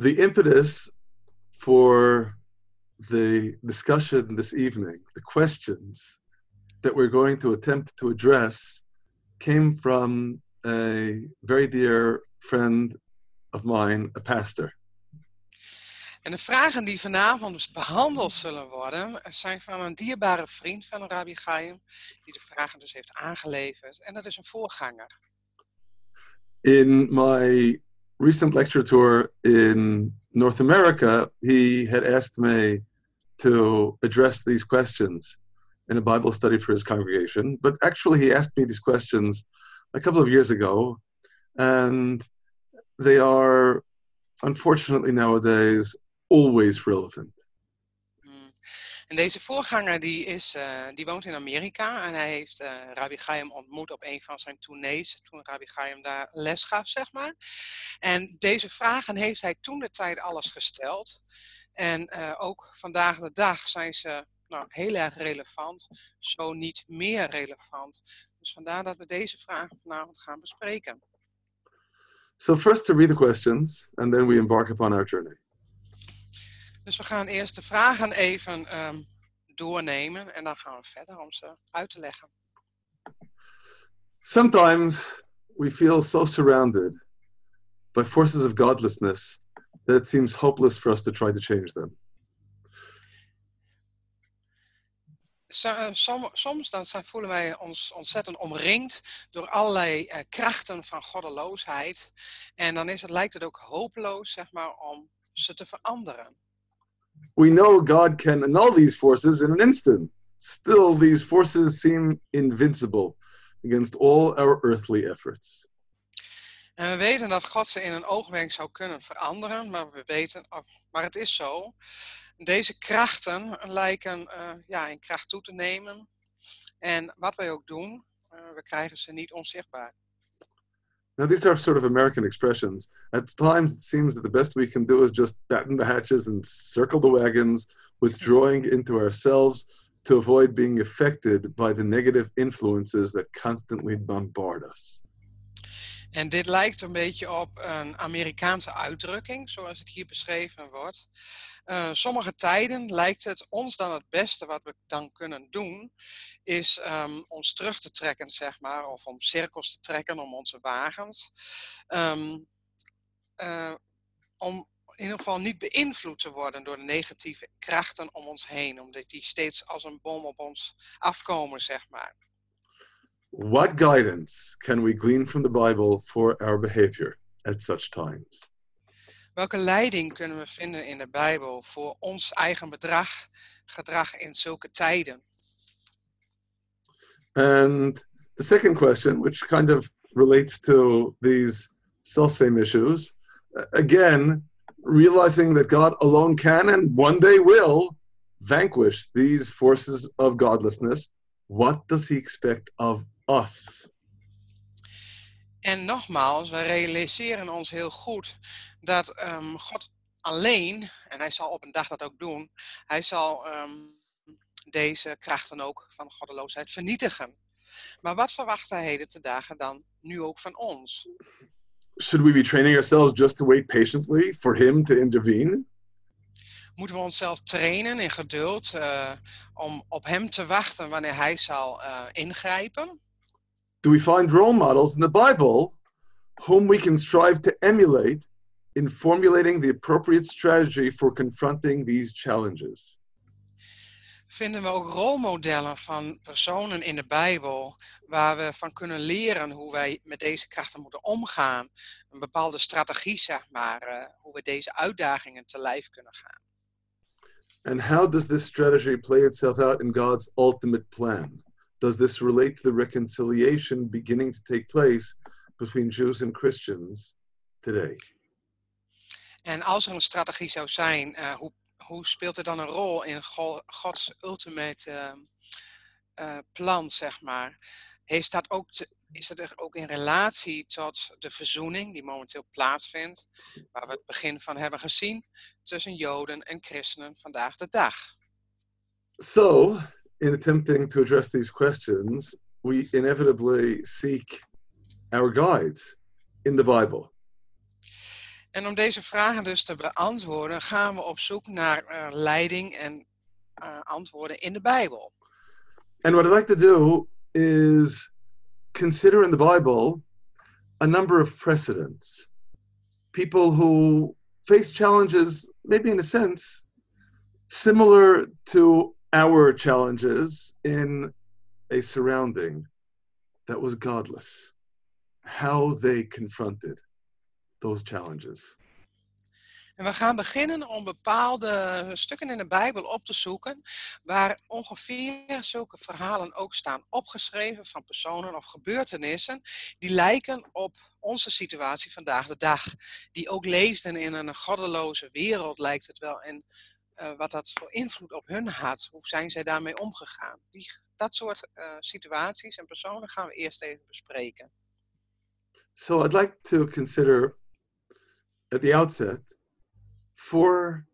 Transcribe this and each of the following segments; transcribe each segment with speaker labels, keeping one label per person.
Speaker 1: the impetus for the discussion this evening, the questions that we're going to attempt to address, came from a very dear friend of mine, a pastor.
Speaker 2: En de vragen die vanavond behandeld zullen worden, zijn van een dierbare vriend van Rabbi Chaim, die de vragen dus heeft aangeleverd. En dat is een voorganger.
Speaker 1: In my recent lecture tour in North America, he had asked me to address these questions in a Bible study for his congregation. But actually, he asked me these questions a couple of years ago, and they are unfortunately nowadays always relevant.
Speaker 2: En deze voorganger die, is, uh, die woont in Amerika en hij heeft uh, Rabbi Chaim ontmoet op een van zijn tournees, toen Rabbi Chaim daar les gaf, zeg maar. En deze vragen heeft hij toen de tijd alles gesteld. En uh, ook vandaag de dag zijn ze nou, heel erg relevant, zo niet meer relevant. Dus vandaar dat we deze vragen vanavond gaan bespreken.
Speaker 1: So first to read the questions and then we embark upon our journey.
Speaker 2: Dus we gaan eerst de vragen even um, doornemen en dan gaan we verder om ze uit te leggen.
Speaker 1: Sometimes we feel so surrounded by forces of godlessness that it seems hopeless for us to try to change them.
Speaker 2: Eh, soms dan voelen wij ons ontzettend omringd door allerlei uh, krachten van goddeloosheid. En dan is het, lijkt het ook hopeloos zeg maar, om ze te veranderen.
Speaker 1: We know God can annul these forces in an instant. Still, these forces seem invincible against all our earthly efforts.
Speaker 2: En we weten dat God ze in een oogwenk zou kunnen veranderen, maar we weten, oh, maar het is zo. Deze krachten lijken uh, ja, in kracht toe te nemen. En wat wij ook doen, uh, we krijgen ze niet onzichtbaar.
Speaker 1: Now, these are sort of American expressions. At times, it seems that the best we can do is just batten the hatches and circle the wagons, withdrawing into ourselves to avoid being affected by the negative influences that constantly bombard us.
Speaker 2: En dit lijkt een beetje op een Amerikaanse uitdrukking, zoals het hier beschreven wordt. Uh, sommige tijden lijkt het ons dan het beste wat we dan kunnen doen, is um, ons terug te trekken, zeg maar, of om cirkels te trekken om onze wagens. Um, uh, om in ieder geval niet beïnvloed te worden door de negatieve krachten om ons heen, omdat die steeds als een bom op ons afkomen, zeg maar.
Speaker 1: What guidance can we glean from the Bible for our behavior at such times?
Speaker 2: Welke leiding kunnen we vinden in de Bijbel voor ons eigen bedrag, gedrag in zulke tijden?
Speaker 1: And the second question, which kind of relates to these self-same issues, uh, again, realizing that God alone can and one day will vanquish these forces of godlessness, what does he expect of us.
Speaker 2: En nogmaals, we realiseren ons heel goed dat um, God alleen, en hij zal op een dag dat ook doen, hij zal um, deze krachten ook van goddeloosheid vernietigen. Maar wat verwacht hij heden te dagen dan nu ook van ons?
Speaker 1: Should we be training ourselves just to wait patiently for him to intervene?
Speaker 2: Moeten we onszelf trainen in geduld uh, om op hem te wachten wanneer hij zal uh, ingrijpen?
Speaker 1: Do we find role models in the Bible whom we can strive to emulate in formulating the appropriate strategy for confronting these challenges?
Speaker 2: Vinden we ook rolmodellen van personen in de Bijbel waar we van kunnen leren hoe wij met deze krachten moeten omgaan? Een bepaalde strategie, zeg maar, uh, hoe we deze uitdagingen te lijf kunnen gaan.
Speaker 1: And how does this strategy play itself out in God's ultimate plan? Does this relate to the reconciliation beginning to take place between Jews and Christians today?
Speaker 2: En als er een strategie zou zijn, uh, hoe, hoe speelt er dan een rol in Gods ultimate uh, uh, plan, zeg maar? Heeft dat ook te, is dat er ook in relatie tot de verzoening die momenteel plaatsvindt, waar we het begin van hebben gezien, tussen Joden en christenen vandaag de dag?
Speaker 1: So, in attempting to address these questions, we inevitably seek our guides in the Bible.
Speaker 2: En om deze vragen dus te beantwoorden, gaan we op zoek naar uh, leiding en uh, antwoorden in de Bijbel.
Speaker 1: And what I'd like to do is consider in the Bible a number of precedents. People who face challenges, maybe in a sense, similar to our challenges in a surrounding that was godless. How they confronted those challenges.
Speaker 2: En we gaan beginnen om bepaalde stukken in de Bijbel op te zoeken, waar ongeveer zulke verhalen ook staan opgeschreven van personen of gebeurtenissen, die lijken op onze situatie vandaag de dag. Die ook leefden in een goddeloze wereld, lijkt het wel. En uh, wat dat voor invloed op hun had, hoe zijn zij daarmee omgegaan. Die, dat soort uh, situaties en personen gaan we eerst even bespreken.
Speaker 1: So I'd like to consider at the outset four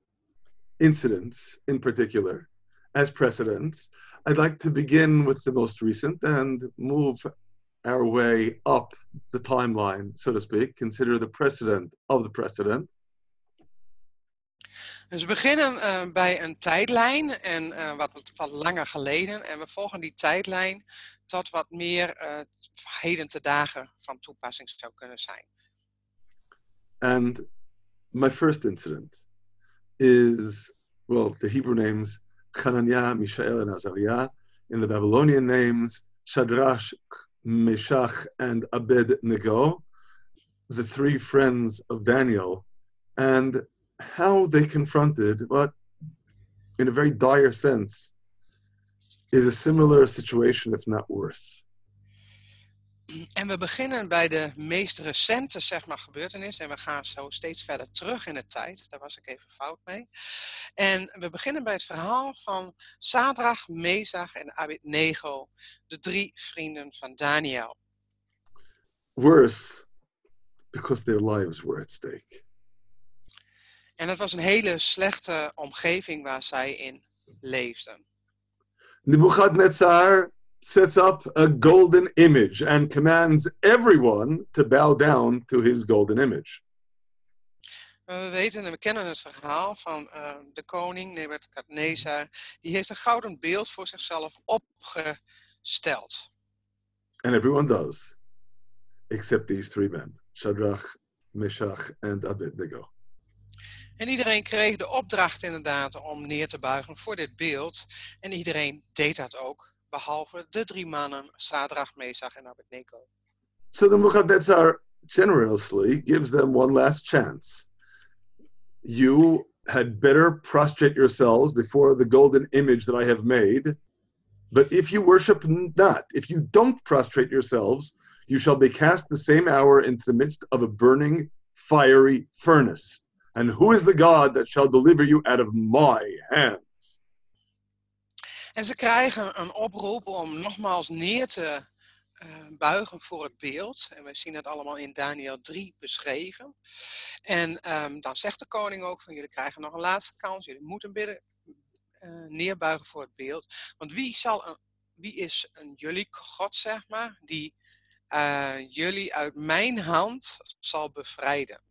Speaker 1: incidents in particular as precedents. I'd like to begin with the most recent and move our way up the timeline, so to speak, consider the precedent of the precedent.
Speaker 2: Dus we beginnen uh, bij een tijdlijn en uh, wat, wat langer geleden. En we volgen die tijdlijn tot wat meer uh, heden te dagen van toepassing zou kunnen zijn.
Speaker 1: And my first incident is, well, the Hebrew names Hananiah, Mishael, and Azariah. In the Babylonian names, Shadrach, Meshach, and Abed-Nego, the three friends of Daniel, and how they confronted what, in a very dire sense, is a similar situation, if not worse.
Speaker 2: En we beginnen bij de meest recente zeg maar, gebeurtenis. En we gaan zo steeds verder terug in de tijd. Daar was ik even fout mee. En we beginnen bij het verhaal van Sadrach, Mesach en Abednego. De drie vrienden van Daniel.
Speaker 1: Worse, because their lives were at stake.
Speaker 2: En het was een hele slechte omgeving waar zij in leefden.
Speaker 1: Nebuchadnezzar sets up a golden image and commands everyone to bow down to his golden image.
Speaker 2: We weten en we kennen het verhaal van uh, de koning Nebukadnezar. Die heeft een gouden beeld voor zichzelf opgesteld.
Speaker 1: And everyone does, except these three men, Shadrach, Meshach and Abednego.
Speaker 2: En iedereen kreeg de opdracht inderdaad om neer te buigen voor dit beeld. En iedereen deed dat ook, behalve de drie mannen, Sadrach, Mesach en Abednego.
Speaker 1: So the Nebuchadnezzar generously gives them one last chance. You had better prostrate yourselves before the golden image that I have made. But if you worship not, if you don't prostrate yourselves, you shall be cast the same hour into the midst of a burning, fiery furnace. And who is the God that shall deliver you out of my hands?
Speaker 2: En ze krijgen een oproep om nogmaals neer te uh, buigen voor het beeld. En we zien het allemaal in Daniel 3 beschreven. En um, dan zegt de koning ook van jullie krijgen nog een laatste kans. Jullie moeten bidden, uh, neerbuigen voor het beeld. Want wie, zal een, wie is een jullie God, zeg maar, die uh, jullie uit mijn hand zal bevrijden?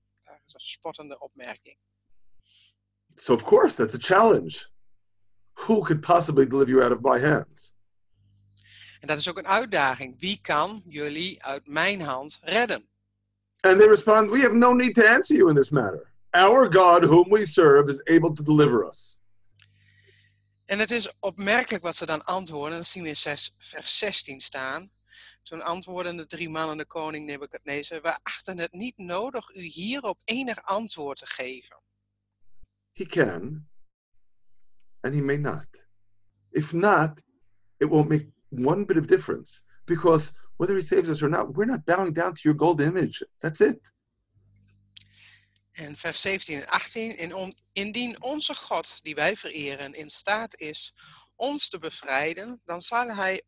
Speaker 2: Dat is een spottende opmerking.
Speaker 1: So of course, that's a challenge. Who could possibly deliver you out of my hands?
Speaker 2: En dat is ook een uitdaging. Wie kan jullie uit mijn hand redden?
Speaker 1: And they respond, We have no need to answer you in this matter. Our God, whom we serve, is able to deliver us.
Speaker 2: En het is opmerkelijk wat ze dan antwoorden. Dat zien we in 6, vers 16 staan. Toen antwoordden de drie mannen de koning Nebukadnezar, we achten het niet nodig u hierop enig antwoord te geven.
Speaker 1: He can, and he may not. If not, it won't make one bit of difference, because whether he saves us or not, we're not bowing down to your gold image. That's it.
Speaker 2: En vers 17 en 18, in on, indien onze God, die wij vereren, in staat is ons te bevrijden, dan zal hij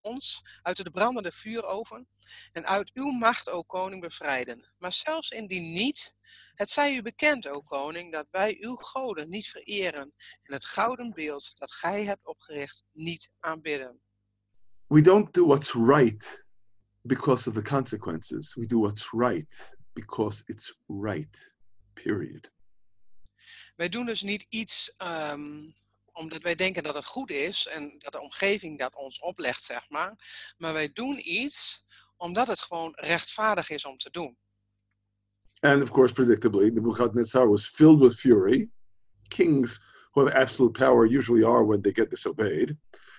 Speaker 2: ons uit de brandende vuuroven en uit uw macht, o koning, bevrijden. Maar zelfs indien niet, het zij u bekend, o koning, dat wij uw goden niet vereren en het gouden beeld dat gij hebt opgericht niet aanbidden.
Speaker 1: We don't do what's right because of the consequences. We do what's right because it's right. period.
Speaker 2: Wij doen dus niet iets ehm, omdat wij denken dat het goed is en dat de omgeving dat ons oplegt, zeg maar. Maar wij doen iets omdat het gewoon rechtvaardig is om te doen.
Speaker 1: And of course, predictably, Nebuchadnezzar was filled with fury. Kings who have absolute power usually are when they get disobeyed.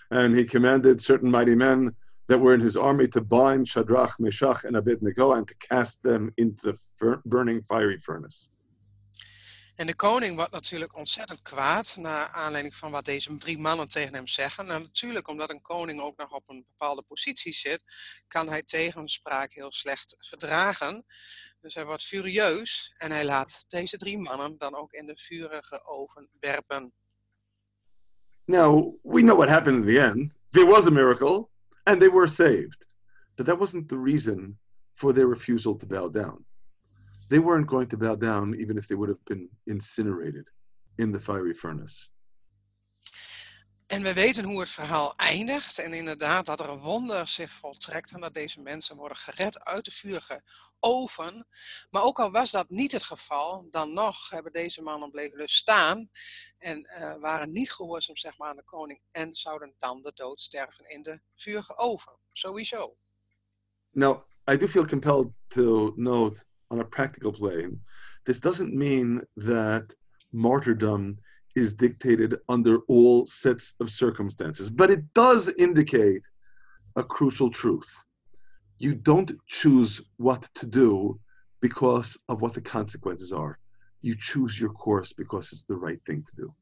Speaker 1: And he commanded certain mighty men that were in his army to bind Shadrach, Meshach, and Abednego and to cast them into the burning fiery furnace.
Speaker 2: En de koning wordt natuurlijk ontzettend kwaad naar aanleiding van wat deze drie mannen tegen hem zeggen. En natuurlijk, omdat een koning ook nog op een bepaalde positie zit, kan hij tegenspraak heel slecht verdragen. Dus hij wordt furieus en hij laat deze drie mannen dan ook in de vurige oven werpen.
Speaker 1: Now, we know what happened in the end. There was a miracle and they were saved. But that wasn't the reason for their refusal to bow down. They weren't going to bow down even if they would have been incinerated in the fiery furnace.
Speaker 2: En we weten hoe het verhaal eindigt. En inderdaad dat er een wonder zich voltrekt. En dat deze mensen worden gered uit de vurige oven. Maar ook al was dat niet het geval, dan nog hebben deze mannen bleven dus staan. En uh, waren niet gehoorzaam zeg maar, aan de koning. En zouden dan de dood sterven in de vurige oven. Sowieso.
Speaker 1: Now, I do feel compelled to note on a practical plane, this doesn't mean that martyrdom is dictated under all sets of circumstances, but it does indicate a crucial truth. You don't choose what to do because of what the consequences are. You choose your course because it's the right thing to do.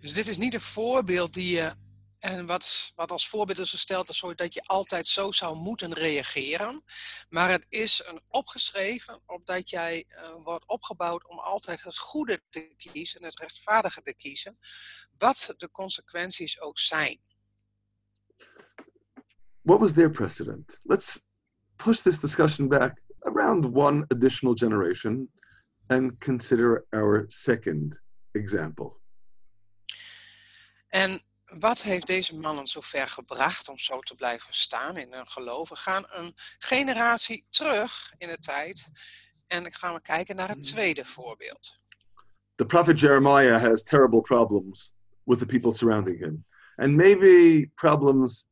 Speaker 2: Dus dit is niet een voorbeeld die je En wat, wat als voorbeeld is gesteld, is dat je altijd zo zou moeten reageren. Maar het is een opgeschreven, opdat jij uh, wordt opgebouwd om altijd het goede te kiezen, het rechtvaardige te kiezen, wat de consequenties ook zijn.
Speaker 1: What was their precedent? Let's push this discussion back around one additional generation and consider our second example.
Speaker 2: En wat heeft deze mannen zo ver gebracht om zo te blijven staan in hun geloof? We gaan een generatie terug in de tijd en dan gaan we kijken naar het tweede voorbeeld.
Speaker 1: The prophet Jeremiah has terrible problems with the people surrounding him. And maybe problems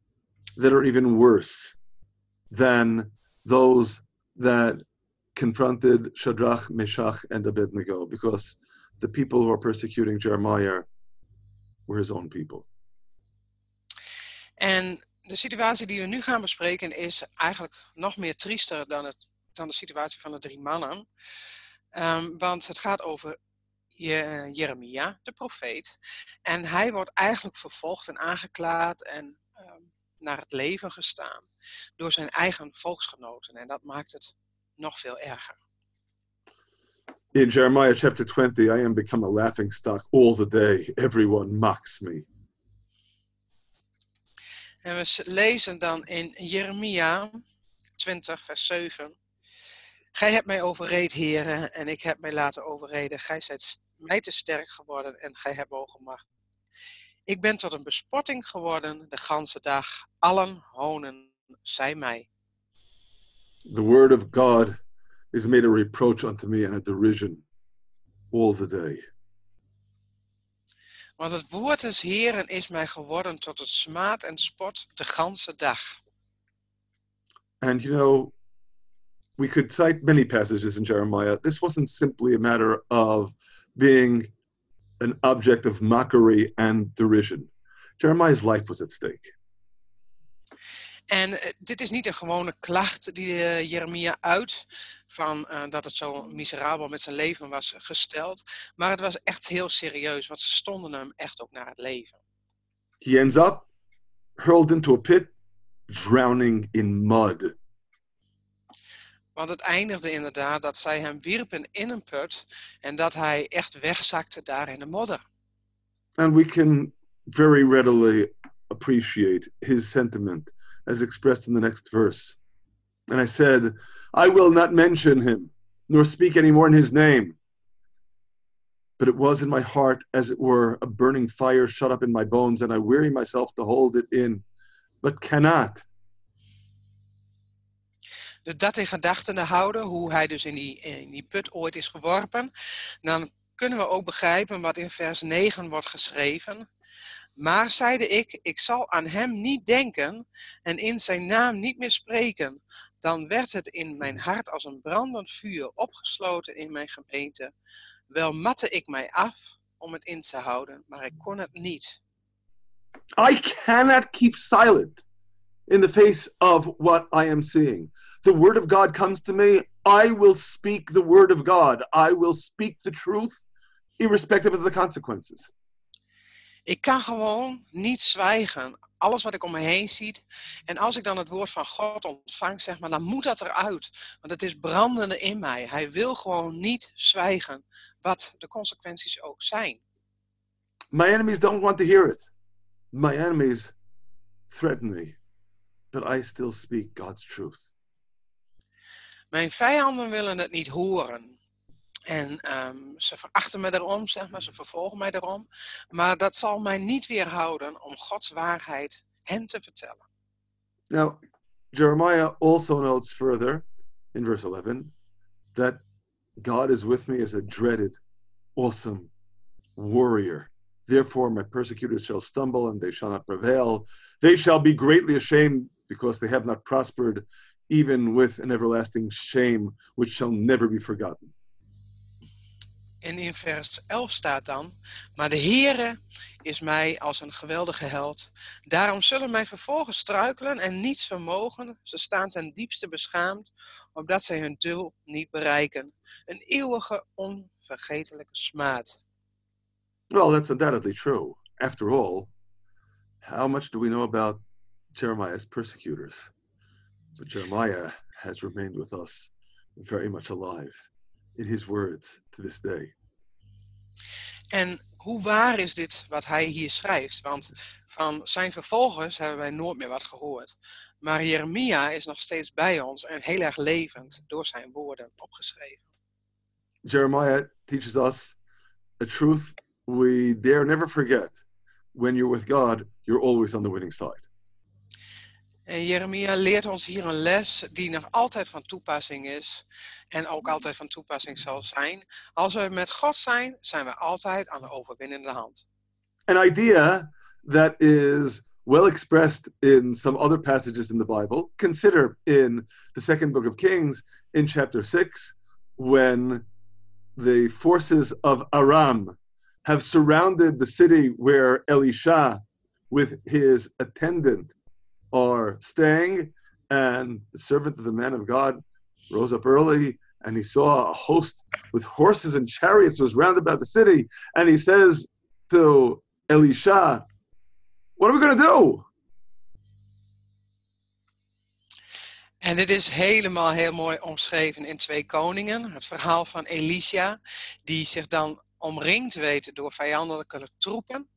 Speaker 1: that are even worse than those that confronted Shadrach, Meshach, and Abednego, because the people who are persecuting Jeremiah were his own people.
Speaker 2: En de situatie die we nu gaan bespreken is eigenlijk nog meer triester dan, het, dan de situatie van de drie mannen. Um, want het gaat over Je, Jeremia, de profeet. En hij wordt eigenlijk vervolgd en aangeklaagd en um, naar het leven gestaan door zijn eigen volksgenoten. En dat maakt het nog veel erger.
Speaker 1: In Jeremiah chapter 20, I am become a laughing stock all the day. Everyone mocks me.
Speaker 2: En we lezen dan in Jeremia 20, vers 7. Gij hebt mij overreed, heren, en ik heb mij laten overreden. Gij zijt mij te sterk geworden en gij hebt macht. Ik ben tot een bespotting geworden de ganse dag. Allen honen zij mij.
Speaker 1: The word of God is made a reproach unto me and a derision all the day.
Speaker 2: Want het woord des Heeren is mij geworden tot het smaad en spot de ganse dag.
Speaker 1: And you know, we could cite many passages in Jeremiah. This wasn't simply a matter of being an object of mockery and derision. Jeremiah's life was at stake.
Speaker 2: En eh, dit is niet een gewone klacht die uh, Jeremia uit, van uh, dat het zo miserabel met zijn leven was gesteld. Maar het was echt heel serieus, want ze stonden hem echt ook naar het leven.
Speaker 1: He ends up hurled into a pit, drowning in mud.
Speaker 2: Want het eindigde inderdaad dat zij hem wierpen in een put en dat hij echt wegzakte daar in de modder.
Speaker 1: And we can very readily appreciate his sentiment as expressed in the next verse. And I said, I will not mention him, nor speak any more in his name. But it was in my heart, as it were, a burning fire shut up in my bones, and I weary myself to hold it in, but cannot.
Speaker 2: de dat in gedachten houden, hoe hij dus in die, in die put ooit is geworpen, dan kunnen we ook begrijpen wat in vers 9 wordt geschreven. Maar zeide ik, ik zal aan hem niet denken en in zijn naam niet meer spreken. Dan werd het in mijn hart als een brandend vuur opgesloten in mijn gemeente. Wel matte ik mij af om het in te houden, maar ik kon het niet.
Speaker 1: I cannot keep silent in the face of what I am seeing. The word of God comes to me. I will speak the word of God. I will speak the truth, irrespective of the consequences.
Speaker 2: Ik kan gewoon niet zwijgen. Alles wat ik om me heen zie. En als ik dan het woord van God ontvang, zeg maar, dan moet dat eruit. Want het is brandende in mij. Hij wil gewoon niet zwijgen. Wat de consequenties ook zijn.
Speaker 1: My enemies don't want to hear it. My enemies threaten me. But I still speak God's truth.
Speaker 2: Mijn vijanden willen het niet horen. En um, ze verachten me daarom, zeg maar, ze vervolgen mij daarom. Maar dat zal mij niet weerhouden om Gods waarheid hen te vertellen.
Speaker 1: Now, Jeremiah also notes further in verse 11 that God is with me as a dreaded, awesome warrior. Therefore, my persecutors shall stumble and they shall not prevail. They shall be greatly ashamed because they have not prospered, even with an everlasting shame which shall never be forgotten.
Speaker 2: En in vers 11 staat dan, maar de Heere is mij als een geweldige held. Daarom zullen mijn vervolgers struikelen en niets vermogen. Ze staan ten diepste beschaamd, opdat zij hun doel niet bereiken. Een eeuwige, onvergetelijke smaad.
Speaker 1: Well, that's undoubtedly true. After all, how much do we know about Jeremiah's persecutors? But Jeremiah has remained with us very much alive. In his words to this day.
Speaker 2: En hoe waar is dit wat hij hier schrijft? Want van zijn vervolgers hebben wij nooit meer wat gehoord. Maar Jeremia is nog steeds bij ons en heel erg levend door zijn woorden opgeschreven.
Speaker 1: Jeremiah teaches us a truth we dare never forget. When you're with God, you're always on the winning side.
Speaker 2: En Jeremia leert ons hier een les die nog altijd van toepassing is en ook altijd van toepassing zal zijn. Als we met God zijn, zijn we altijd aan de overwinnende hand.
Speaker 1: An idea that is well expressed in some other passages in the Bible. Consider in the second book of Kings in chapter 6 when the forces of Aram have surrounded the city where Elisha with his attendant are staying. And the servant of the man of God rose up early and he saw a host with horses and chariots was round about the city. And he says to Elisha, What are we going to do?
Speaker 2: En dit is helemaal heel mooi omschreven in Twee Koningen. Het verhaal van Elisha, die zich dan omringd weet door vijandelijke troepen.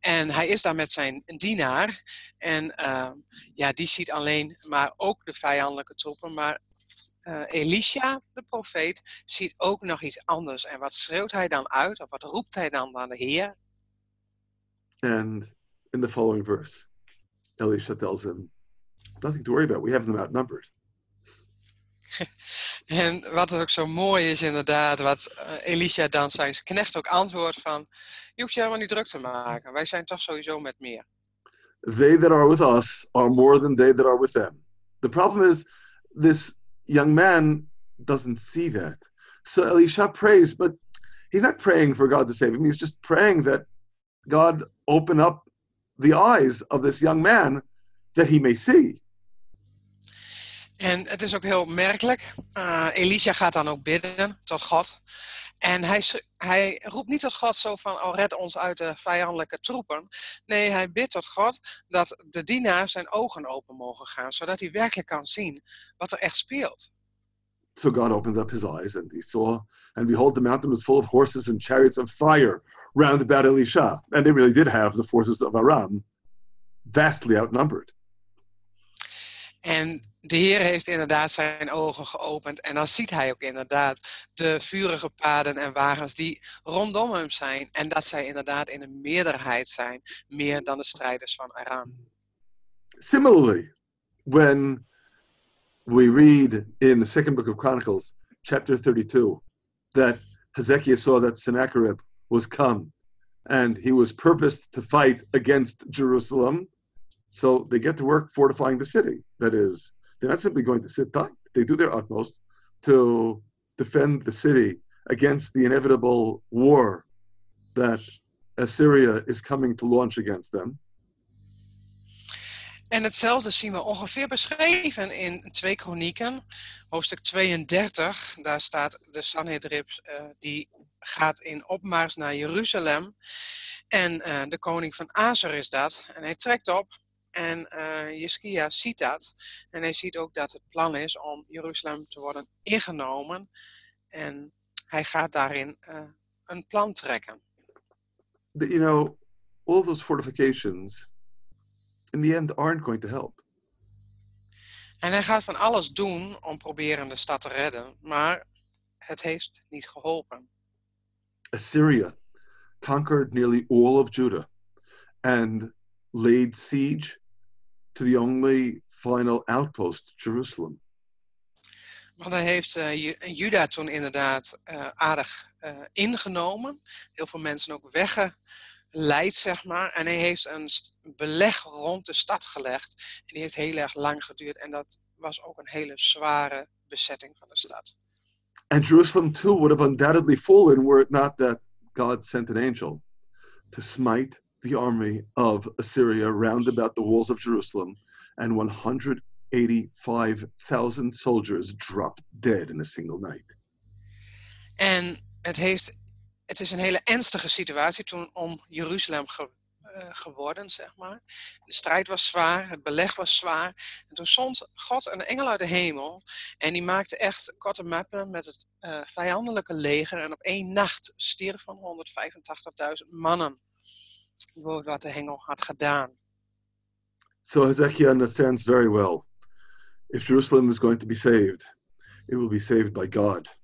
Speaker 2: En hij is daar met zijn dienaar. En uh, ja, die ziet alleen maar ook de vijandelijke troepen. Maar uh, Elisha, de profeet, ziet ook nog iets anders. En wat schreeuwt hij dan uit? Of wat roept hij dan aan de Heer?
Speaker 1: And in the following verse, Elisha tells him, nothing to worry about. We have them outnumbered.
Speaker 2: En wat ook zo mooi is inderdaad, wat uh, Elisha dan zijn knecht ook antwoordt van, je hoeft je helemaal niet druk te maken, wij zijn toch sowieso met meer.
Speaker 1: They that are with us are more than they that are with them. The problem is, this young man doesn't see that. So Elisha prays, but he's not praying for God to save him. He's just praying that God open up the eyes of this young man that he may see.
Speaker 2: En het is ook heel merkelijk. Uh, Elisha gaat dan ook bidden tot God. En hij, hij roept niet tot God zo van, oh red ons uit de vijandelijke troepen. Nee, hij bidt tot God dat de dienaar zijn ogen open mogen gaan. Zodat hij werkelijk kan zien wat er echt speelt.
Speaker 1: So God opened up his eyes and he saw, and behold, the mountain was full of horses and chariots of fire round about Elisha. And they really did have the forces of Aram vastly outnumbered.
Speaker 2: En de Heer heeft inderdaad zijn ogen geopend. En dan ziet hij ook inderdaad de vurige paden en wagens die rondom hem zijn. En dat zij inderdaad in een meerderheid zijn, meer dan de strijders van Aram.
Speaker 1: Similarly, when we read in the second book of Chronicles, chapter 32, that Hezekiah saw that Sennacherib was come and he was purposed to fight against Jerusalem. So they get to work fortifying the city. That is, they're not simply going to sit tight, they do their utmost to defend the city against the inevitable war that Assyria is coming to launch against them.
Speaker 2: En hetzelfde zien we ongeveer beschreven in 2 Kronieken, hoofdstuk 32. Daar staat de Sanhedrib, uh, die gaat in opmars naar Jeruzalem. En uh, de koning van Azer is dat. En hij trekt op en uh, Jeskia ziet dat. En hij ziet ook dat het plan is om Jeruzalem te worden ingenomen. En hij gaat daarin een plan trekken.
Speaker 1: The, you know, all those fortifications in the end aren't going to help.
Speaker 2: En hij gaat van alles doen om proberen de stad te redden, maar het heeft niet geholpen.
Speaker 1: Assyria conquered nearly all of Judah and laid siege to the only final outpost, Jerusalem.
Speaker 2: Want hij heeft uh, Juda toen inderdaad uh, aardig uh, ingenomen. Heel veel mensen ook wegge, leidt, zeg maar. En hij heeft een beleg rond de stad gelegd. En die heeft heel erg lang geduurd. En dat was ook een hele zware bezetting van de stad.
Speaker 1: And Jerusalem too would have undoubtedly fallen were it not that God sent an angel to smite the army of Assyria round about the walls of Jerusalem. And 185,000 soldiers dropped dead in a single night.
Speaker 2: En het heeft het is een hele ernstige situatie toen om Jeruzalem ge, uh, geworden, zeg maar. De strijd was zwaar, het beleg was zwaar. En toen stond God een engel uit de hemel en die maakte echt korte mappen met het uh, vijandelijke leger. En op één nacht stierf van 185.000 mannen wat de engel had gedaan.
Speaker 1: So Hezekiah understands very well. If Jerusalem is going to be saved, it will be saved by God.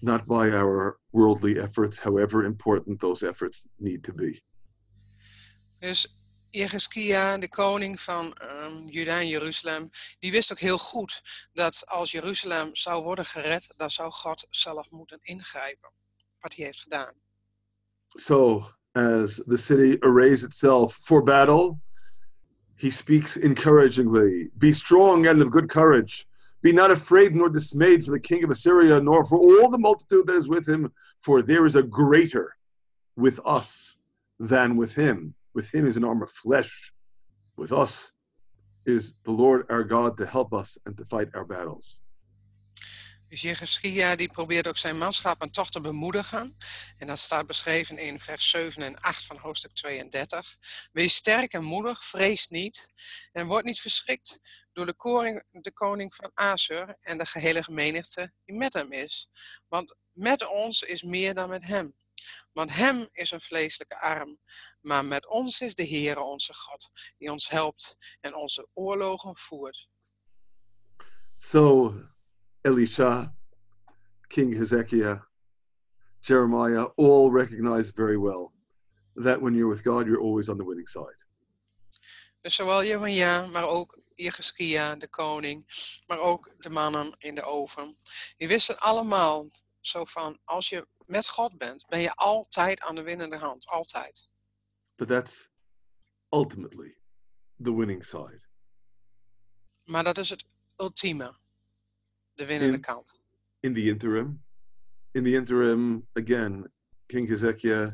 Speaker 1: not by our worldly efforts, however important those efforts need to be.
Speaker 2: Dus Jecheskia, de koning van um, Juda en Jeruzalem, die wist ook heel goed dat als Jeruzalem zou worden gered, dan zou God zelf moeten ingrijpen. Wat hij heeft gedaan.
Speaker 1: So, as the city arrays itself for battle, he speaks encouragingly. Be strong and of good courage. Be not afraid nor dismayed for the king of Assyria, nor for all the multitude that is with him, for there is a greater with us than with him. With him is an arm of flesh. With us is the Lord our God to help us and to fight our battles.
Speaker 2: Dus die probeert ook zijn manschappen toch te bemoedigen. En dat staat beschreven in vers 7 en 8 van hoofdstuk 32. Wees sterk en moedig, vrees niet. En word niet verschrikt door de, koning, de koning van Assur en de gehele menigte die met hem is. Want met ons is meer dan met hem. Want hem is een vleeselijke arm, maar met ons is de Heere onze God, die ons helpt en onze oorlogen voert.
Speaker 1: So Elisha, King Hezekiah, Jeremiah all recognize very well that when you're with God, you're always on the winning side.
Speaker 2: Dus zowel Jeremia, maar ook Jegeskia, de koning, maar ook de mannen in de oven. Die wisten allemaal zo van, als je met God bent, ben je altijd aan de winnende hand. Altijd.
Speaker 1: But that's ultimately the winning side.
Speaker 2: Maar dat is het ultieme.
Speaker 1: In,
Speaker 2: kant.
Speaker 1: In the interim, in the interim, again, King Hezekiah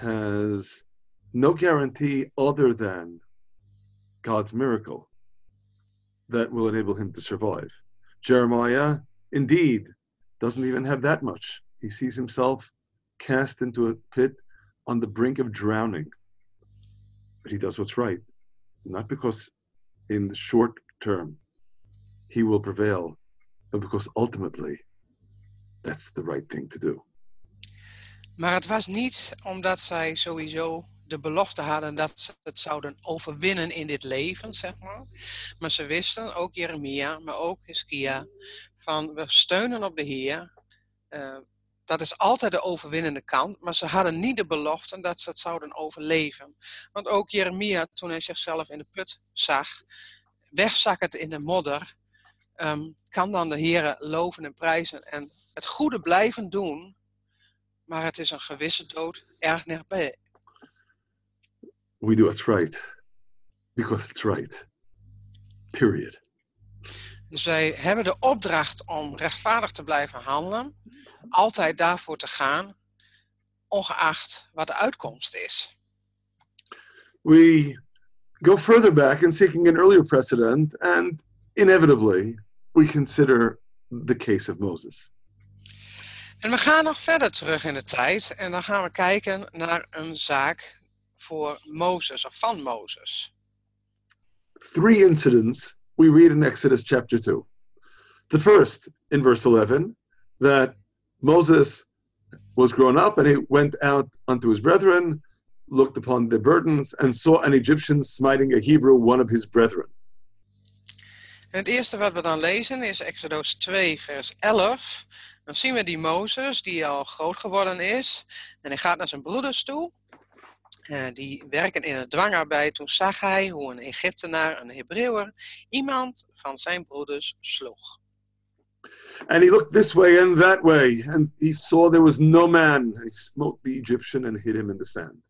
Speaker 1: has no guarantee other than God's miracle that will enable him to survive. Jeremiah, indeed, doesn't even have that much. He sees himself cast into a pit on the brink of drowning. But he does what's right, not because in the short term he will prevail, because ultimately that's the right thing to do.
Speaker 2: Maar het was niet omdat zij sowieso de belofte hadden dat ze het zouden overwinnen in dit leven, zeg maar. Maar ze wisten, ook Jeremia, maar ook Hiskia, van we steunen op de Heer. Uh, dat is altijd de overwinnende kant, maar ze hadden niet de belofte dat ze het zouden overleven. Want ook Jeremia, toen hij zichzelf in de put zag, wegzakkend in de modder, ehm, kan dan de Heer loven en prijzen en het goede blijven doen, maar het is een gewisse dood erg nabij.
Speaker 1: We do what's right because it's right. Period.
Speaker 2: Dus wij hebben de opdracht om rechtvaardig te blijven handelen, altijd daarvoor te gaan, ongeacht wat de uitkomst is.
Speaker 1: We go further back in seeking an earlier precedent, and inevitably, we consider the case of Moses.
Speaker 2: En we gaan nog verder terug in de tijd en dan gaan we kijken naar een zaak voor Mozes of van Mozes.
Speaker 1: Three incidents we read in Exodus chapter 2. The first, in verse 11, that Moses was grown up and he went out unto his brethren, looked upon their burdens, and saw an Egyptian smiting a Hebrew, one of his brethren.
Speaker 2: En het eerste wat we dan lezen is Exodus 2, vers 11. Dan zien we die Mozes, die al groot geworden is. En hij gaat naar zijn broeders toe. Eh, die werken in het dwangarbeid. Toen zag hij hoe een Egyptenaar, een Hebreeuwer, iemand van zijn broeders sloeg.
Speaker 1: And he looked this way and that way, and he saw there was no man. He smote the Egyptian and hid him in the sand.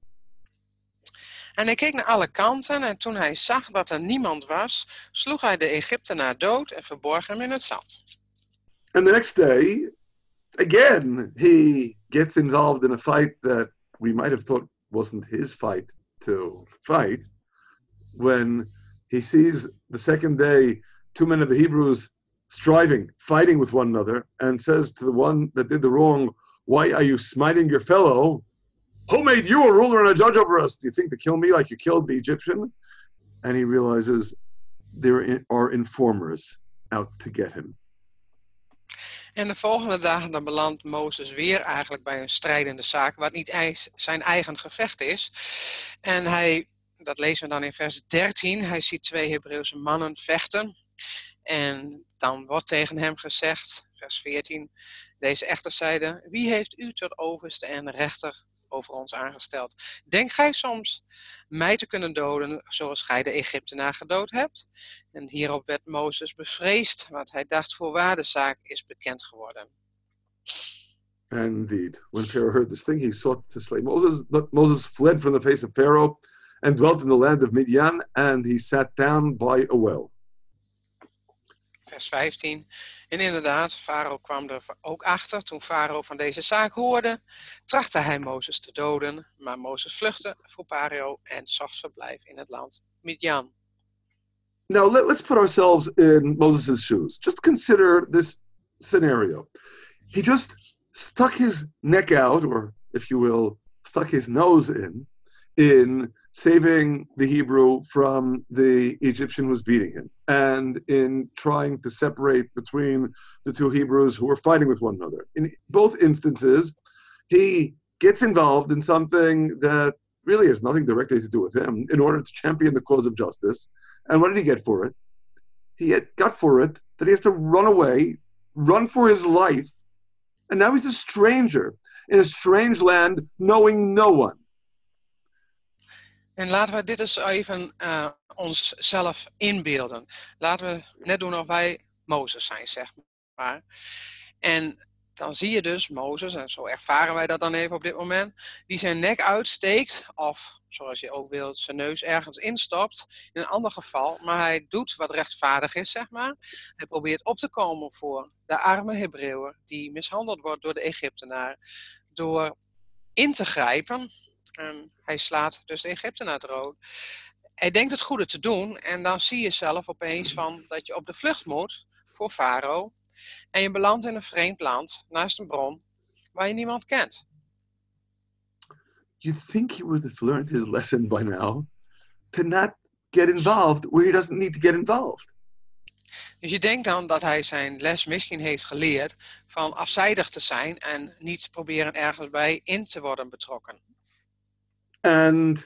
Speaker 2: En hij keek naar alle kanten en toen hij zag dat er niemand was, sloeg hij de Egyptenaar dood en verborg hem in het zand.
Speaker 1: And the next day, again, he gets involved in a fight that we might have thought wasn't his fight to fight. When he sees the second day two men of the Hebrews striving, fighting with one another, and says to the one that did the wrong, Why are you smiting your fellow? Who made you a ruler and a judge over us? Do you think to kill me like you killed the Egyptian? And he realizes there are informers out to get him.
Speaker 2: En de volgende dagen dan belandt Mozes weer eigenlijk bij een strijdende zaak, wat niet zijn eigen gevecht is. En hij, dat lezen we dan in vers 13, hij ziet twee Hebreeuwse mannen vechten. En dan wordt tegen hem gezegd, vers 14, deze echter zeiden, wie heeft u tot overste en rechter over ons aangesteld? Denk gij soms mij te kunnen doden zoals gij de Egyptenaar gedood hebt? En hierop werd Mozes bevreesd, want hij dacht voorwaar de zaak is bekend geworden.
Speaker 1: Indeed, when Pharaoh heard this thing, he sought to slay Moses. But Moses fled from the face of Pharaoh and dwelt in the land of Midian, and he sat down by a well.
Speaker 2: Vers 15. En inderdaad, Farao kwam er ook achter. Toen Farao van deze zaak hoorde, trachtte hij Mozes te doden. Maar Mozes vluchtte voor Farao en zocht verblijf in het land Midian.
Speaker 1: Now, let, let's put ourselves in Moses' shoes. Just consider this scenario. He just stuck his neck out, or if you will, stuck his nose in, in saving the Hebrew from the Egyptian who was beating him, and in trying to separate between the two Hebrews who were fighting with one another. In both instances, he gets involved in something that really has nothing directly to do with him in order to champion the cause of justice. And what did he get for it? He got for it that he has to run away, run for his life, and now he's a stranger in a strange land, knowing no one.
Speaker 2: En laten we dit eens even uh, onszelf inbeelden. Laten we net doen of wij Mozes zijn, zeg maar. En dan zie je dus Mozes, en zo ervaren wij dat dan even op dit moment, die zijn nek uitsteekt, of zoals je ook wilt, zijn neus ergens instopt, in een ander geval, maar hij doet wat rechtvaardig is, zeg maar. Hij probeert op te komen voor de arme Hebreeuwer die mishandeld wordt door de Egyptenaar, door in te grijpen. En hij slaat dus de Egyptenaar dood. Hij denkt het goede te doen en dan zie je zelf opeens van dat je op de vlucht moet voor Farao. En je belandt in een vreemd land, naast een bron, waar je niemand kent.
Speaker 1: You think he would have learned his lesson by now to not get involved where he doesn't need to get involved.
Speaker 2: Dus je denkt dan dat hij zijn les misschien heeft geleerd van afzijdig te zijn en niet proberen ergens bij in te worden betrokken.
Speaker 1: And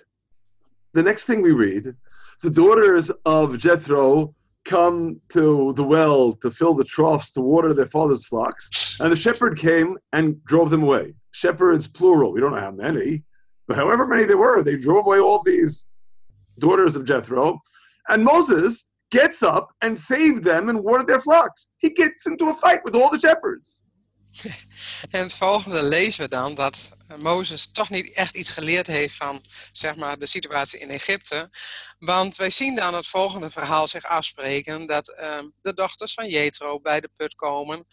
Speaker 1: the next thing we read, the daughters of Jethro come to the well to fill the troughs to water their father's flocks, and the shepherd came and drove them away. Shepherds, plural. We don't know how many, but however many there were, they drove away all these daughters of Jethro. And Moses gets up and saved them and watered their flocks. He gets into a fight with all the shepherds.
Speaker 2: En het volgende lezen we dan dat Mozes toch niet echt iets geleerd heeft van zeg maar, de situatie in Egypte. Want wij zien dan het volgende verhaal zich afspreken dat ehm, de dochters van Jethro bij de put komen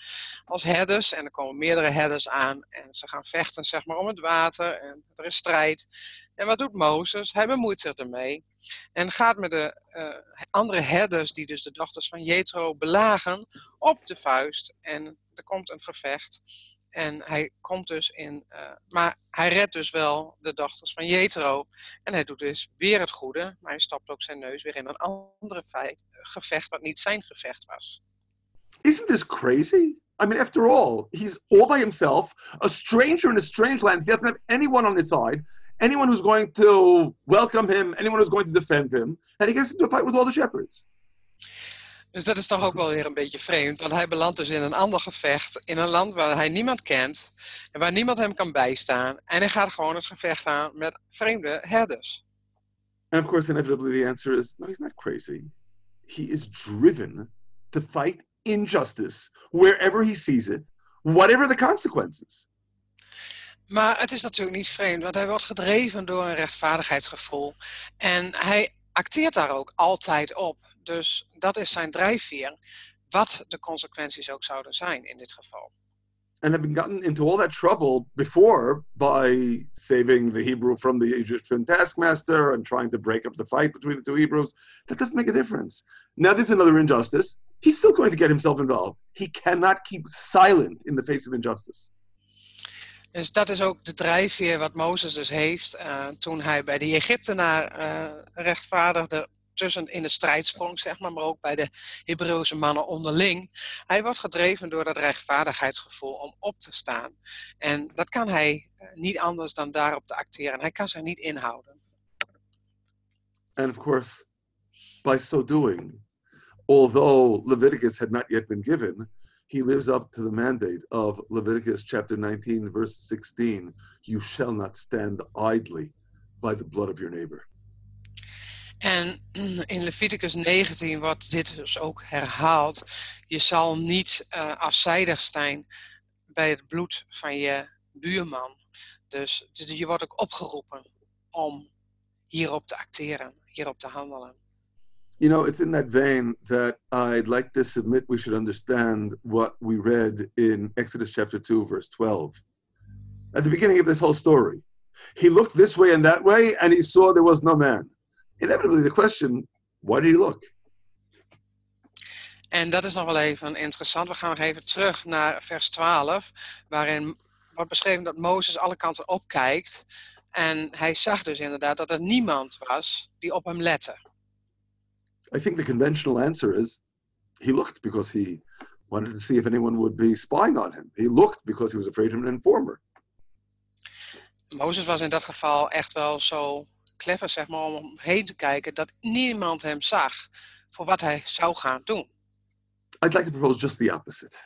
Speaker 2: als herders. En er komen meerdere herders aan en ze gaan vechten zeg maar, om het water en er is strijd. En wat doet Mozes? Hij bemoeit zich ermee en gaat met de uh, andere herders, die dus de dochters van Jethro belagen, op de vuist. En er komt een gevecht. En hij komt dus in, uh, maar hij redt dus wel de dochters van Jethro. En hij doet dus weer het goede, maar hij stapt ook zijn neus weer in een andere feit, gevecht wat niet zijn gevecht was.
Speaker 1: Isn't this crazy? I mean, after all, he's all by himself, a stranger in a strange land. He doesn't have anyone on his side, anyone who's going to welcome him, anyone who's going to defend him. And he gets into a fight with all the shepherds.
Speaker 2: Dus dat is toch ook wel weer een beetje vreemd, want hij belandt dus in een ander gevecht, in een land waar hij niemand kent en waar niemand hem kan bijstaan. En hij gaat gewoon het gevecht aan met vreemde herders.
Speaker 1: And of course, inevitably the answer is no, he's not crazy. He is driven to fight injustice wherever he sees it, whatever the consequences.
Speaker 2: Maar het is natuurlijk niet vreemd, want hij wordt gedreven door een rechtvaardigheidsgevoel. En hij acteert daar ook altijd op. Dus dat is zijn drijfveer, wat de consequenties ook zouden zijn in dit geval.
Speaker 1: And having gotten into all that trouble before by saving the Hebrew from the Egyptian taskmaster and trying to break up the fight between the two Hebrews, that doesn't make a difference. Now, there's another injustice. He's still going to get himself involved. He cannot keep silent in the face of injustice.
Speaker 2: Dus dat is ook de drijfveer wat Mozes dus heeft uh, toen hij bij de Egyptenaar uh, rechtvaardigde tussen in de strijd sprong, zeg maar, maar ook bij de Hebreeuwse mannen onderling. Hij wordt gedreven door dat rechtvaardigheidsgevoel om op te staan. En dat kan hij uh, niet anders dan daarop te acteren. Hij kan zich niet inhouden.
Speaker 1: And of course, by so doing, although Leviticus had not yet been given, he lives up to the mandate of Leviticus chapter 19, verse 16 You shall not stand idly by the blood of your neighbor.
Speaker 2: En in Leviticus 19 wordt dit dus ook herhaald. Je zal niet uh, afzijdig zijn bij het bloed van je buurman. Dus je wordt ook opgeroepen om hierop te acteren, hierop te handelen.
Speaker 1: you know, it's in that vein that I'd like to submit we should understand what we read in Exodus chapter 2, verse 12. At the beginning of this whole story, he looked this way and that way, and he saw there was no man. Inevitably, the question, why did he look?
Speaker 2: En dat is nog wel even interessant. We gaan nog even terug naar vers 12, waarin wordt beschreven dat Mozes alle kanten opkijkt. En hij zag dus inderdaad dat er niemand was die op hem lette.
Speaker 1: I think the conventional answer is he looked because he wanted to see if anyone would be spying on him. He looked because he was afraid of an informer.
Speaker 2: Mozes was in dat geval echt wel zo clever, zeg maar, om heen te kijken dat niemand hem zag voor wat hij zou gaan doen.
Speaker 1: I'd like to propose just the opposite.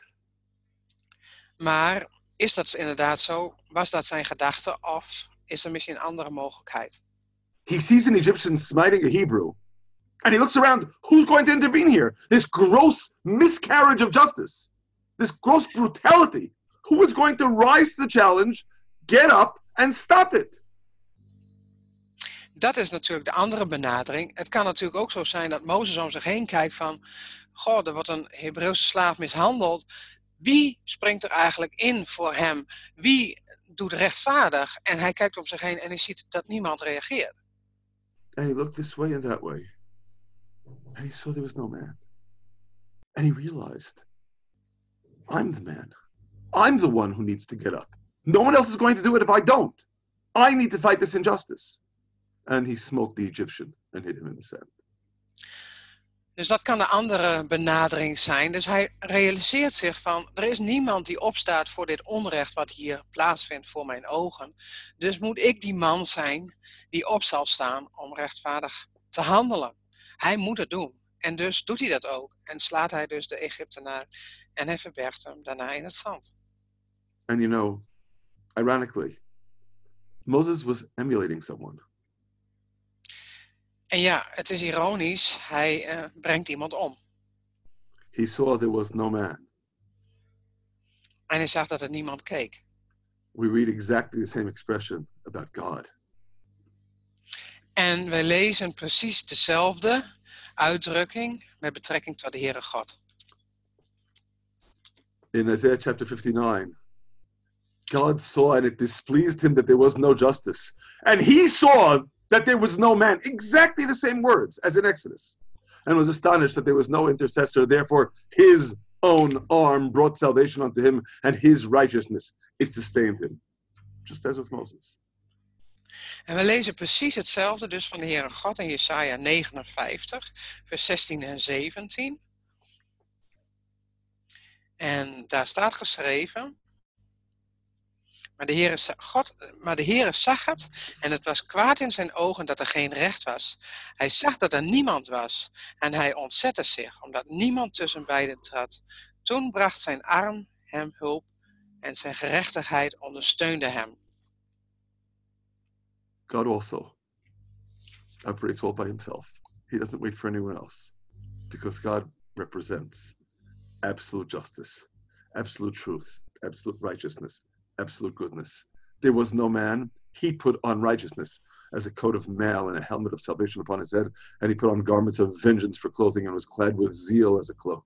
Speaker 2: Maar is dat inderdaad zo? Was dat zijn gedachte of is er misschien een andere mogelijkheid?
Speaker 1: He sees an Egyptian smiting a Hebrew And he looks around, who's going to intervene here? This gross miscarriage of justice, this gross brutality. Who is going to rise to the challenge, get up and stop it?
Speaker 2: Dat is natuurlijk de andere benadering. Het kan natuurlijk ook zo zijn dat Mozes om zich heen kijkt van... Goh, er wordt een Hebreeuwse slaaf mishandeld. Wie springt er eigenlijk in voor hem? Wie doet rechtvaardig? En hij kijkt om zich heen en hij ziet dat niemand reageert.
Speaker 1: And he looked this way and that way. And he saw there was no man. And he realized, I'm the man. I'm the one who needs to get up. No one else is going to do it if I don't. I need to fight this injustice. And he smote the Egyptian and hit him in the sand.
Speaker 2: Dus dat kan de andere benadering zijn. Dus hij realiseert zich van, er is niemand die opstaat voor dit onrecht wat hier plaatsvindt voor mijn ogen. Dus moet ik die man zijn die op zal staan om rechtvaardig te handelen. Hij moet het doen. En dus doet hij dat ook. En slaat hij dus de Egyptenaar en hij verbergt hem daarna in het zand.
Speaker 1: And you know, ironically, Moses was emulating someone.
Speaker 2: En ja, het is ironisch, hij eh, brengt iemand om.
Speaker 1: He saw there was no man.
Speaker 2: En hij zag dat er niemand keek.
Speaker 1: We read exactly the same expression about God.
Speaker 2: En wij lezen precies dezelfde uitdrukking met betrekking tot de Heere God.
Speaker 1: In Isaiah chapter 59, God saw and it displeased him that there was no justice. And he saw that there was no man. Exactly the same words as in Exodus. And was astonished that there was no intercessor. Therefore, his own arm brought salvation unto him, and his righteousness it sustained him. Just as with Moses.
Speaker 2: En we lezen precies hetzelfde dus van de Heere God in Jesaja 59, vers 16 en 17. En daar staat geschreven. Maar de, Heere, God, maar de Heere zag het en het was kwaad in zijn ogen dat er geen recht was. Hij zag dat er niemand was en hij ontzette zich omdat niemand tussen beiden trad. Toen bracht zijn arm hem hulp en zijn gerechtigheid ondersteunde hem.
Speaker 1: God also operates all by himself. He doesn't wait for anyone else because God represents absolute justice, absolute truth, absolute righteousness, absolute goodness. There was no man. He put on righteousness as a coat of mail and a helmet of salvation upon his head, and he put on garments of vengeance for clothing and was clad with zeal as a cloak.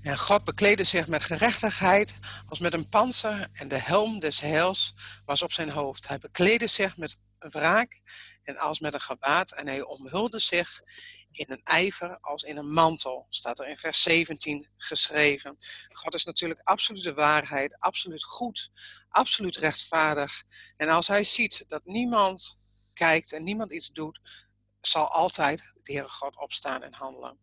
Speaker 2: En God bekleedde zich met gerechtigheid als met een panzer en de helm des heils was op zijn hoofd. Hij bekleedde zich met wraak en als met een gewaad en hij omhulde zich in een ijver als in een mantel, staat er in vers 17 geschreven. God is natuurlijk absolute waarheid, absoluut goed, absoluut rechtvaardig. En als hij ziet dat niemand kijkt en niemand iets doet, zal altijd de Heere God opstaan en handelen.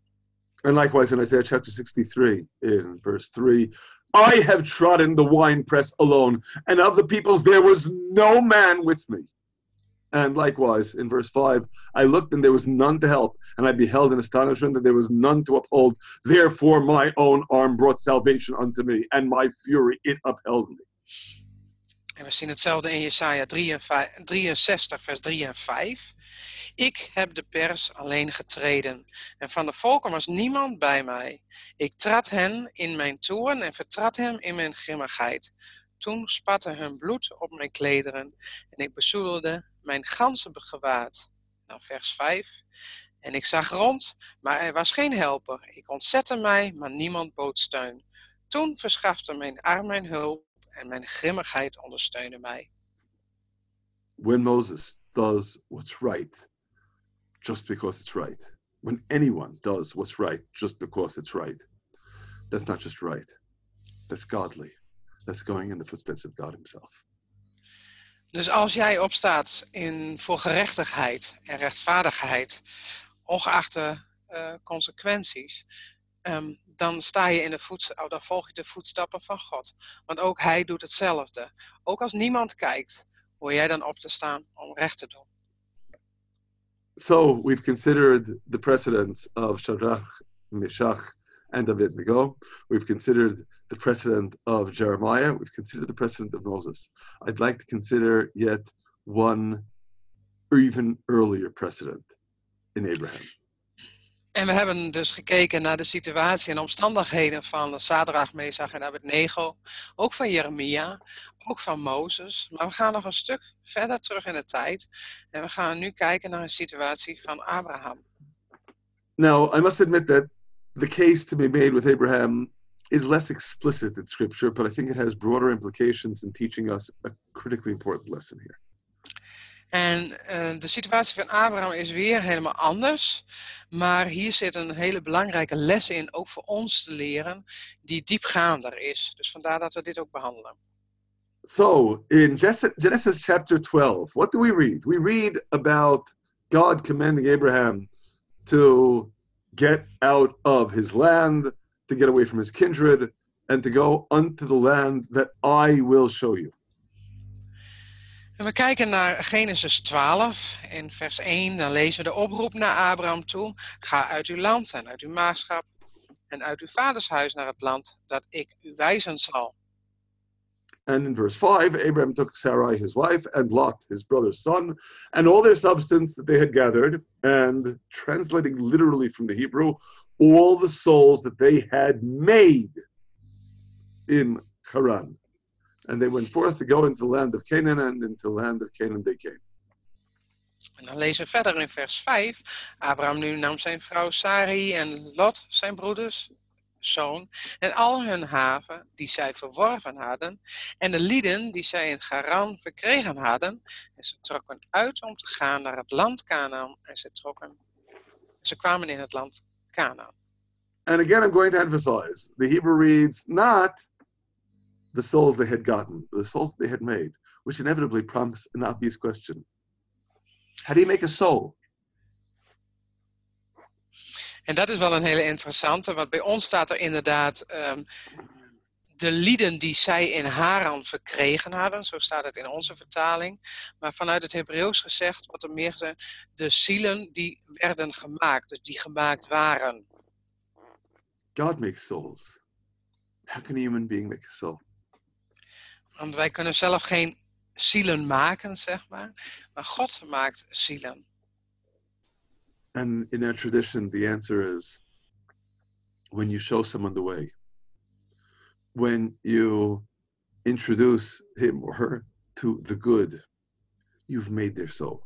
Speaker 1: And likewise in Isaiah chapter 63, in verse 3, I have trodden the winepress alone, and of the peoples there was no man with me. And likewise in verse 5, I looked and there was none to help, and I beheld in astonishment that there was none to uphold. Therefore my own arm brought salvation unto me, and my fury it upheld me.
Speaker 2: En we zien hetzelfde in Jesaja 63, vers 3 en 5. Ik heb de pers alleen getreden, en van de volken was niemand bij mij. Ik trad hen in mijn toorn en vertrad hem in mijn grimmigheid. Toen spatte hun bloed op mijn klederen, en ik bezoedelde mijn ganse gewaad. Dan vers 5. En ik zag rond, maar er was geen helper. Ik ontzette mij, maar niemand bood steun. Toen verschafte mijn arm mijn hulp en mijn grimmigheid ondersteunde mij.
Speaker 1: When Moses does what's right, just because it's right, when anyone does what's right just because it's right, that's not just right, that's godly. That's going in the footsteps of God Himself.
Speaker 2: Dus als jij opstaat in, voor gerechtigheid en rechtvaardigheid, ongeacht de eh, consequenties, ehm, dan, sta je in de voet, oh, dan volg je de voetstappen van God. Want ook Hij doet hetzelfde. Ook als niemand kijkt, hoor jij dan op te staan om recht te doen.
Speaker 1: So we've considered the precedents of Shadrach, Meshach, and Abednego. We've considered the precedent of Jeremiah. We've considered the precedent of Moses. I'd like to consider yet one or even earlier precedent in Abraham.
Speaker 2: En we hebben dus gekeken naar de situatie en omstandigheden van Sadrach, Mesach en Abednego. Ook van Jeremia, ook van Mozes. Maar we gaan nog een stuk verder terug in de tijd. En we gaan nu kijken naar een situatie van Abraham.
Speaker 1: Now, I must admit that the case to be made with Abraham is less explicit in Scripture, but I think it has broader implications in teaching us a critically important lesson here.
Speaker 2: En uh, de situatie van Abraham is weer helemaal anders. Maar hier zit een hele belangrijke les in, ook voor ons te leren, die diepgaander is. Dus vandaar dat we dit ook behandelen.
Speaker 1: So, in Genesis chapter 12, what do we read? We read about God commanding Abraham to get out of his land, to get away from his kindred, and to go unto the land that I will show you.
Speaker 2: En we kijken naar Genesis 12. In vers 1 dan lezen we de oproep naar Abraham toe. Ga uit uw land en uit uw maagschap en uit uw vaders huis naar het land dat ik u wijzen zal.
Speaker 1: And in verse 5, Abraham took Sarai, his wife, and Lot, his brother's son, and all their substance that they had gathered, and translating literally from the Hebrew, all the souls that they had made in Haran. And they went forth to go into the land of Canaan, and into the land of Canaan they came.
Speaker 2: En dan lezen we verder in vers 5. Abraham nu nam zijn vrouw Sarai en Lot, zijn broeders, zoon, en al hun haven die zij verworven hadden, en de lieden die zij in Garan verkregen hadden, en ze trokken uit om te gaan naar het land Canaan, en ze trokken, ze kwamen in het land Canaan.
Speaker 1: And again, I'm going to emphasize the Hebrew reads not the souls they had gotten, the souls they had made, which inevitably prompts an obvious question How do you make a soul?
Speaker 2: En dat is wel een hele interessante, want bij ons staat er inderdaad ehm, de lieden die zij in Haran verkregen hadden, zo staat het in onze vertaling. Maar vanuit het Hebreeuws gezegd wordt er meer gezegd, de zielen die werden gemaakt, dus die gemaakt waren.
Speaker 1: God makes souls. How can a human being make a soul?
Speaker 2: Want wij kunnen zelf geen zielen maken, zeg maar, maar God maakt zielen.
Speaker 1: And in our tradition, the answer is when you show someone the way, when you introduce him or her to the good, you've made their soul.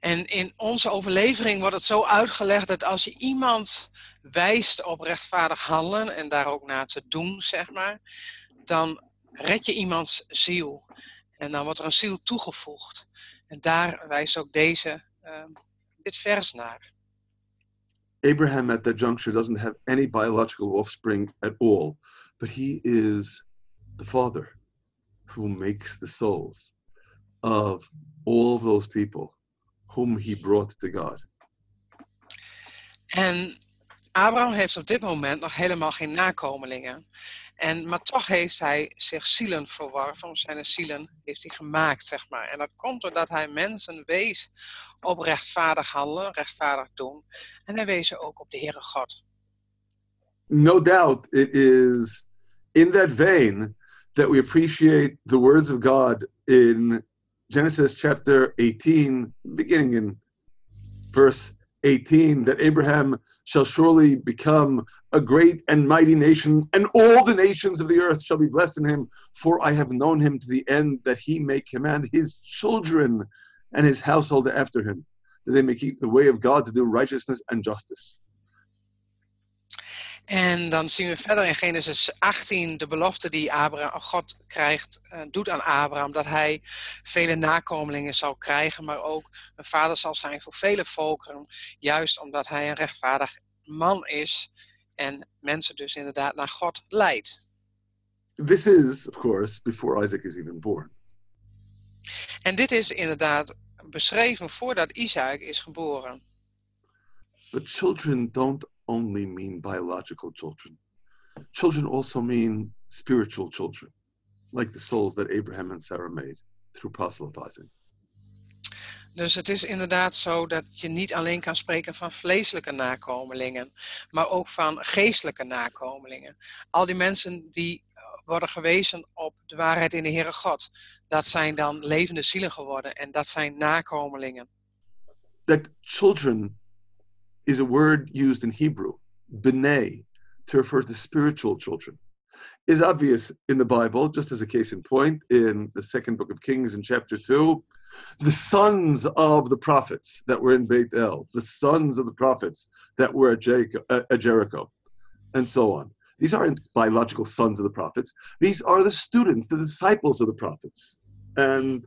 Speaker 2: En in onze overlevering wordt het zo uitgelegd dat als je iemand wijst op rechtvaardig handelen en daar ook naar te doen, zeg maar, dan red je iemands ziel. En dan wordt er een ziel toegevoegd. En daar wijst ook deze, uh, dit vers naar.
Speaker 1: Abraham at that juncture doesn't have any biological offspring at all, but he is the father who makes the souls of all those people whom he brought to God.
Speaker 2: En Abraham heeft op dit moment nog helemaal geen nakomelingen. En, maar toch heeft hij zich zielen verworven, zijn zielen heeft hij gemaakt, zeg maar. En dat komt doordat hij mensen wees op rechtvaardig handelen, rechtvaardig doen. En hij wees ook op de Heere God.
Speaker 1: No doubt it is in that vein that we appreciate the words of God in Genesis chapter 18, beginning in verse 18, that Abraham shall surely become a great and mighty nation, and all the nations of the earth shall be blessed in him. For I have known him to the end that he may command his children and his household after him, that they may keep the way of God to do righteousness and justice.
Speaker 2: En dan zien we verder in Genesis 18 de belofte die Abraham, God krijgt, uh, doet aan Abraham. Dat hij vele nakomelingen zal krijgen, maar ook een vader zal zijn voor vele volkeren. Juist omdat hij een rechtvaardig man is en mensen dus inderdaad naar God leidt.
Speaker 1: This is, of course, before Isaac is even born.
Speaker 2: En dit is inderdaad beschreven voordat Isaac is geboren.
Speaker 1: But children don't only mean biological children. Children also mean spiritual children, like the souls that Abraham and Sarah made through proselytizing.
Speaker 2: Dus het is inderdaad zo dat je niet alleen kan spreken van vleeselijke nakomelingen, maar ook van geestelijke nakomelingen. Al die mensen die worden gewezen op de waarheid in de Heere God, dat zijn dan levende zielen geworden en dat zijn nakomelingen.
Speaker 1: That children is a word used in Hebrew, b'nai, to refer to spiritual children. Is obvious in the Bible, just as a case in point, in the second book of Kings in chapter 2. The sons of the prophets that were in Beit El, the sons of the prophets that were at Jericho, uh, at Jericho, and so on. These aren't biological sons of the prophets. These are the students, the disciples of the prophets. And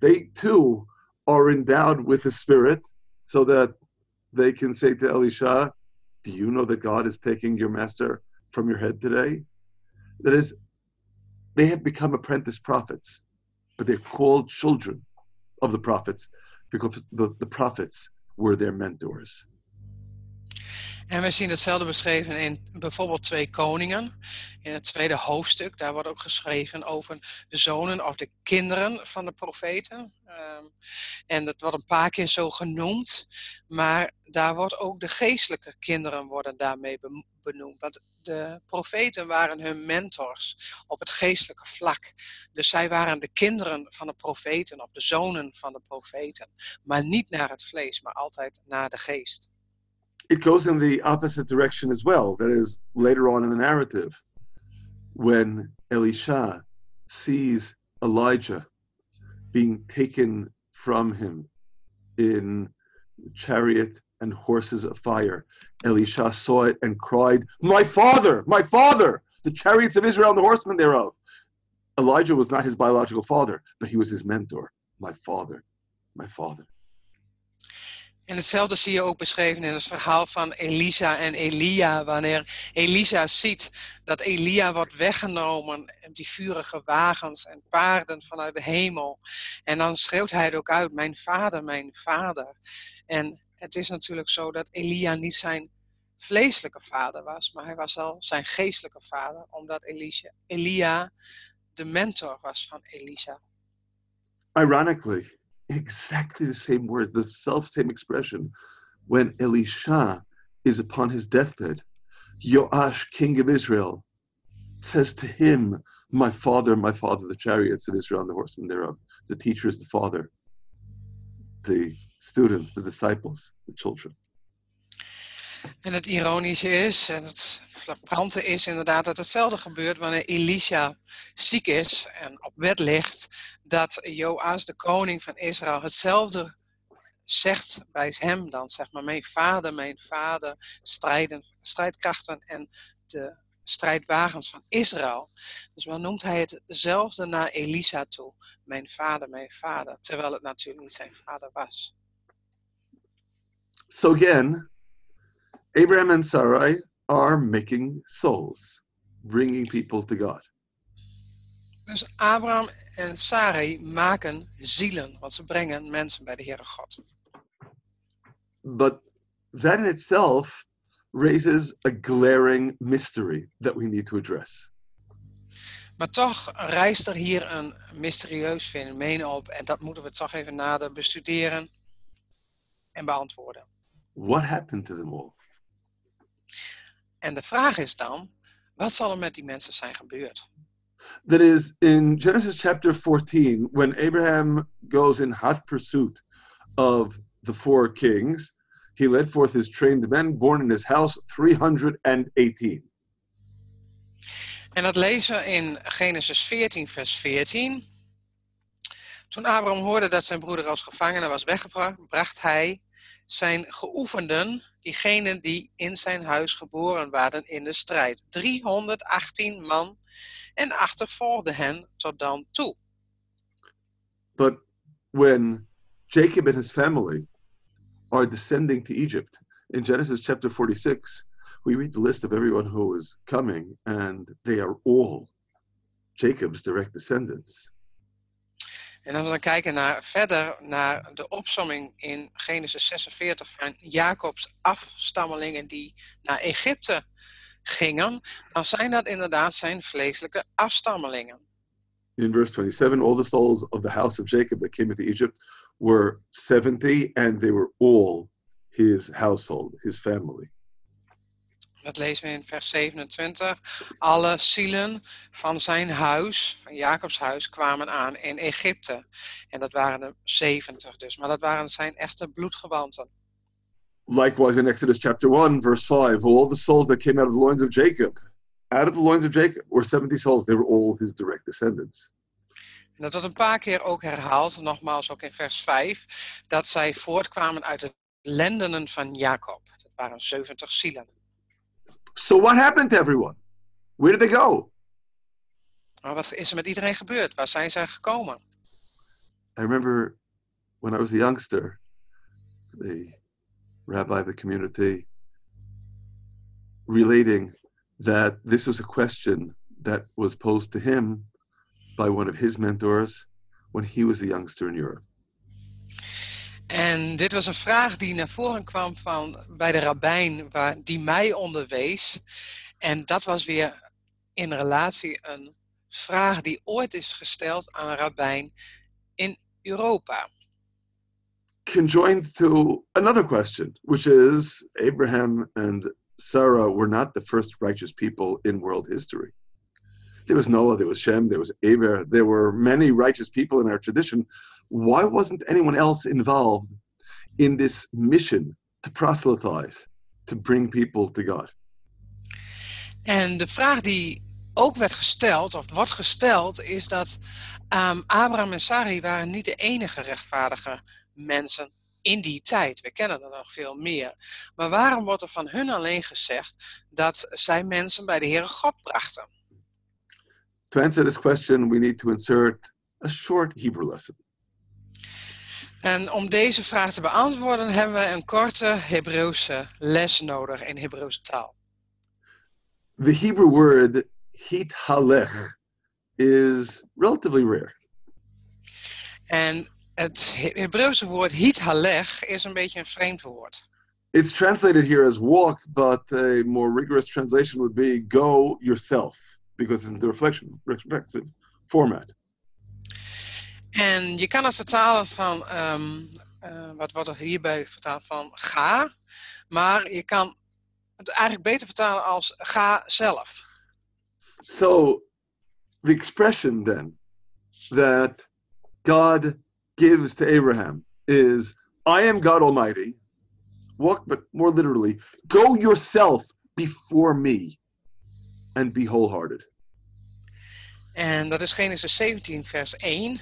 Speaker 1: they too are endowed with the Spirit so that they can say to Elisha, Do you know that God is taking your master from your head today? That is, they have become apprentice prophets, but they're called children of the prophets because the, the prophets were their mentors.
Speaker 2: En we zien hetzelfde beschreven in bijvoorbeeld Twee Koningen. In het tweede hoofdstuk, daar wordt ook geschreven over de zonen of de kinderen van de profeten. Ehm, en dat wordt een paar keer zo genoemd, maar daar wordt ook de geestelijke kinderen worden daarmee benoemd. Want de profeten waren hun mentors op het geestelijke vlak. Dus zij waren de kinderen van de profeten of de zonen van de profeten. Maar niet naar het vlees, maar altijd naar de geest.
Speaker 1: It goes in the opposite direction as well. That is, later on in the narrative, when Elisha sees Elijah being taken from him in chariot and horses of fire. Elisha saw it and cried, My father, my father, the chariots of Israel and the horsemen thereof. Elijah was not his biological father, but he was his mentor. My father, my father.
Speaker 2: En hetzelfde zie je ook beschreven in het verhaal van Elisa en Elia. Wanneer Elisa ziet dat Elia wordt weggenomen, die vurige wagens en paarden vanuit de hemel. En dan schreeuwt hij het ook uit, mijn vader, mijn vader. En het is natuurlijk zo dat Elia niet zijn vleeselijke vader was, maar hij was al zijn geestelijke vader, omdat Elisha, Elia de mentor was van Elisa.
Speaker 1: Ironically, exactly the same words, the self same expression, when Elisha is upon his deathbed, Joash, king of Israel, says to him, My father, my father, the chariots of Israel and the horsemen thereof. The teacher is the father, the students, the disciples, the children.
Speaker 2: En het ironische is, en het frappante is inderdaad dat hetzelfde gebeurt wanneer Elisha ziek is en op bed ligt, dat Joas, de koning van Israël, hetzelfde zegt bij hem dan, zeg maar, mijn vader, mijn vader, strijden, strijdkrachten en de strijdwagens van Israël. Dus dan noemt hij hetzelfde naar Elisa toe, mijn vader, mijn vader, terwijl het natuurlijk niet zijn vader was.
Speaker 1: So again, Abraham and Sarai are making souls, bringing people to God.
Speaker 2: Dus Abraham en Sarai maken zielen, want ze brengen mensen bij de Heere God.
Speaker 1: But that in itself raises a glaring mystery that we need to address.
Speaker 2: Maar toch rijst er hier een mysterieus fenomeen op en dat moeten we toch even nader bestuderen en beantwoorden.
Speaker 1: What happened to them all?
Speaker 2: En de vraag is dan, wat zal er met die mensen zijn gebeurd?
Speaker 1: That is, in Genesis chapter 14, when Abraham goes in hot pursuit of the four kings, he led forth his trained men, born in his house 318.
Speaker 2: En dat lezen we in Genesis 14, vers 14. Toen Abraham hoorde dat zijn broeder als gevangene was weggebracht, bracht hij zijn geoefenden, diegenen die in zijn huis geboren waren in de strijd. 318 man en achtervolgde hen tot dan toe.
Speaker 1: But when Jacob and his family are descending to Egypt, in Genesis chapter 46, we read the list of everyone who is coming, and they are all Jacob's direct descendants.
Speaker 2: En als we dan kijken naar, verder naar de opsomming in Genesis 46 van Jacobs afstammelingen die naar Egypte gingen, dan zijn dat inderdaad zijn vleeselijke afstammelingen.
Speaker 1: In verse 27, all the souls of the house of Jacob that came into Egypt were 70, and they were all his household, his family.
Speaker 2: Dat lezen we in vers 27. Alle zielen van zijn huis, van Jacobs huis, kwamen aan in Egypte. En dat waren er 70 dus. Maar dat waren zijn echte bloedgewanten.
Speaker 1: Likewise in Exodus chapter 1, verse 5, all the souls that came out of the loins of Jacob, out of the loins of Jacob, were 70 souls. They were all his direct descendants.
Speaker 2: En dat wordt een paar keer ook herhaald, nogmaals ook in vers 5, dat zij voortkwamen uit de lendenen van Jacob. Dat waren 70 zielen.
Speaker 1: So what happened to everyone? Where did they go?
Speaker 2: Maar wat is er met iedereen gebeurd? Waar zijn zij gekomen?
Speaker 1: I remember when I was a youngster, the rabbi of the community relating that this was a question that was posed to him by one of his mentors when he was a youngster in Europe.
Speaker 2: En dit was een vraag die naar voren kwam van, bij de rabbijn waar, die mij onderwees. En dat was weer in relatie een vraag die ooit is gesteld aan een rabbijn in Europa.
Speaker 1: Conjoined to another question, which is Abraham and Sarah were not the first righteous people in world history. There was Noah, there was Shem, there was Aber, there were many righteous people in our tradition. Why wasn't anyone else involved in this mission to proselytize, to bring people to God?
Speaker 2: En de vraag die ook werd gesteld, of wordt gesteld, is dat um, Abraham en Sarai waren niet de enige rechtvaardige mensen in die tijd. We kennen er nog veel meer. Maar waarom wordt er van hun alleen gezegd dat zij mensen bij de Heere God brachten?
Speaker 1: To answer this question, we need to insert a short Hebrew lesson.
Speaker 2: En om deze vraag te beantwoorden hebben we een korte Hebreeuwse les nodig in Hebreeuwse taal.
Speaker 1: The Hebrew word hithalech is relatively rare.
Speaker 2: En het Hebreeuwse woord hithalech is een beetje een vreemd woord.
Speaker 1: It's translated here as walk, but a more rigorous translation would be go yourself, because in the reflection, reflexive format.
Speaker 2: En je kan het vertalen van, um, uh, wat wordt er hierbij vertaald van ga, maar je kan het eigenlijk beter vertalen als ga zelf.
Speaker 1: So, the expression then that God gives to Abraham is, I am God Almighty, walk, but more literally, go yourself before me and be wholehearted.
Speaker 2: En dat is Genesis 17, vers 1.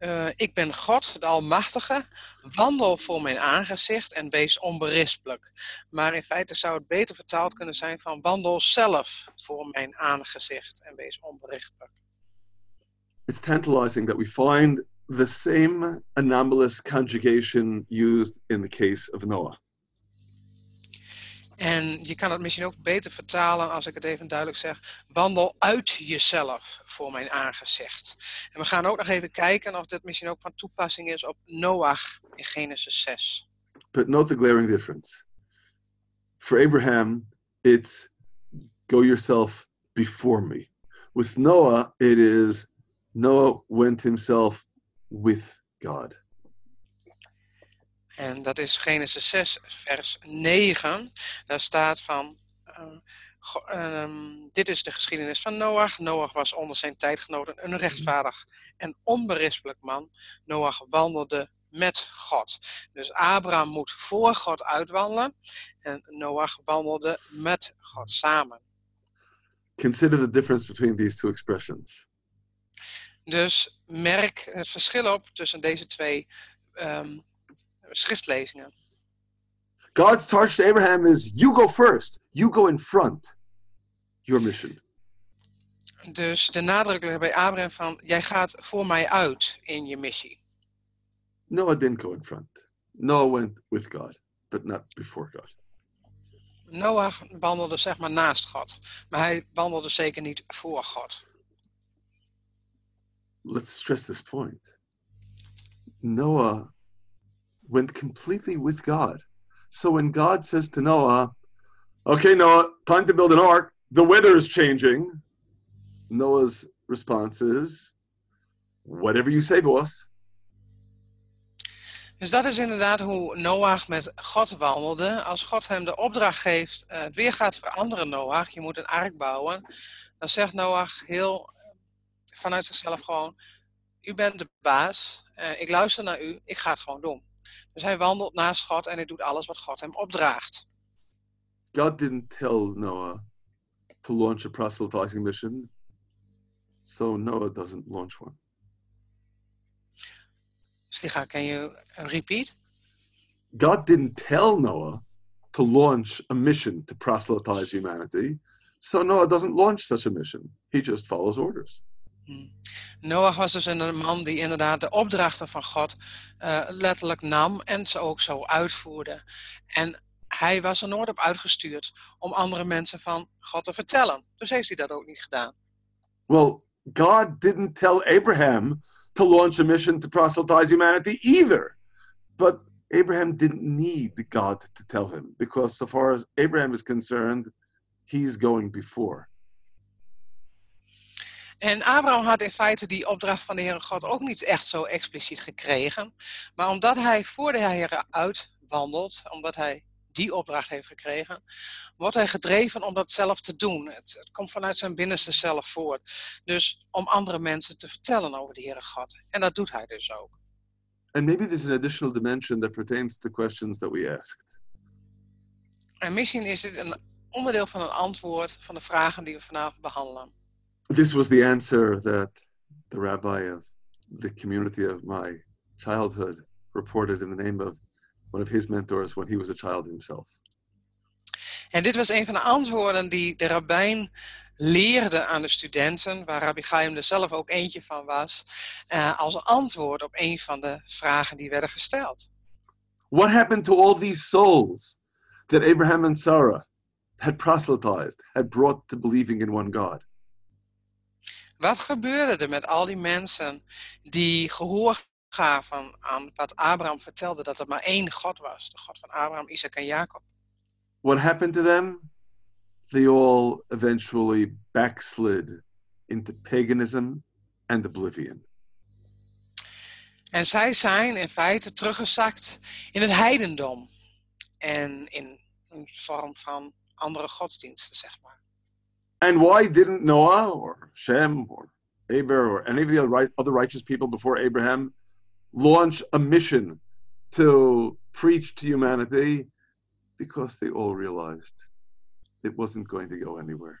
Speaker 2: Uh, ik ben God, de Almachtige, wandel voor mijn aangezicht en wees onberispelijk. Maar in feite zou het beter vertaald kunnen zijn van wandel zelf voor mijn aangezicht en wees onberispelijk.
Speaker 1: It's tantalizing that we find the same anomalous conjugation used in the case of Noah.
Speaker 2: En je kan het misschien ook beter vertalen als ik het even duidelijk zeg. Wandel uit jezelf voor mijn aangezicht. En we gaan ook nog even kijken of dit misschien ook van toepassing is op Noach in Genesis 6.
Speaker 1: But note the glaring difference. For Abraham, it's go yourself before me. With Noah, it is Noah went himself with God.
Speaker 2: En dat is Genesis 6, vers 9. Daar staat van. Uh, um, dit is de geschiedenis van Noach. Noach was onder zijn tijdgenoten een rechtvaardig en onberispelijk man. Noach wandelde met God. Dus Abraham moet voor God uitwandelen en Noach wandelde met God samen.
Speaker 1: Consider the difference between these two expressions.
Speaker 2: Dus merk het verschil op tussen deze twee um, schriftlezingen.
Speaker 1: God's charge to Abraham is you go first, you go in front. Your mission.
Speaker 2: Dus de nadruk ligt bij Abraham van jij gaat voor mij uit in je missie.
Speaker 1: Noah didn't go in front. Noah went with God, but not before God.
Speaker 2: Noah wandelde zeg maar naast God, maar hij wandelde zeker niet voor God.
Speaker 1: Let's stress this point. Noah went completely with God. So when God says to Noah, okay, Noah, time to build an ark, the weather is changing, Noah's response is, whatever you say, boss.
Speaker 2: Dus dat is inderdaad hoe Noach met God wandelde. Als God hem de opdracht geeft, uh, het weer gaat veranderen, Noach, je moet een ark bouwen. Dan zegt Noach heel vanuit zichzelf gewoon, u bent de baas, uh, ik luister naar u, ik ga het gewoon doen. Dus hij wandelt naast God en hij doet alles wat God hem opdraagt.
Speaker 1: God didn't tell Noah to launch a proselytizing mission, so Noah doesn't launch one.
Speaker 2: Slicha, can you repeat?
Speaker 1: God didn't tell Noah to launch a mission to proselytize humanity, so Noah doesn't launch such a mission. He just follows orders.
Speaker 2: Hmm. Noach was dus een man die inderdaad de opdrachten van God uh, letterlijk nam en ze ook zo uitvoerde. En hij was er nooit op uitgestuurd om andere mensen van God te vertellen. Dus heeft hij dat ook niet gedaan.
Speaker 1: Well, God didn't tell Abraham to launch a mission to proselytize humanity either. But Abraham didn't need God to tell him because, so far as Abraham is concerned, he's going before.
Speaker 2: En Abraham had in feite die opdracht van de Heere God ook niet echt zo expliciet gekregen. Maar omdat hij voor de Heer uitwandelt, omdat hij die opdracht heeft gekregen, wordt hij gedreven om dat zelf te doen. Het, het, komt vanuit zijn binnenste zelf voort. Dus om andere mensen te vertellen over de Heere God. En dat doet hij dus ook.
Speaker 1: And maybe there's an additional dimension that pertains to questions that we asked.
Speaker 2: En misschien is dit een onderdeel van een antwoord van de vragen die we vanavond behandelen.
Speaker 1: This was the answer that the rabbi of the community of my childhood reported in the name of one of his mentors when he was a child himself.
Speaker 2: En dit was een van de antwoorden die de rabbijn leerde aan de studenten, waar Rabbi Chaim er zelf ook eentje van was, uh, als antwoord op een van de vragen die werden gesteld.
Speaker 1: What happened to all these souls that Abraham and Sarah had proselytized, had brought to believing in one God?
Speaker 2: Wat gebeurde er met al die mensen die gehoor gaven aan wat Abraham vertelde, dat er maar één God was, de God van Abraham, Isaac en Jacob?
Speaker 1: What happened to them? They all eventually backslid into paganism and oblivion.
Speaker 2: En zij zijn in feite teruggezakt in het heidendom en in een vorm van andere godsdiensten, zeg maar.
Speaker 1: And why didn't Noah or Shem or Abraham or any of the other righteous people before Abraham launch a mission to preach to humanity? Because they all realized it wasn't going to go anywhere.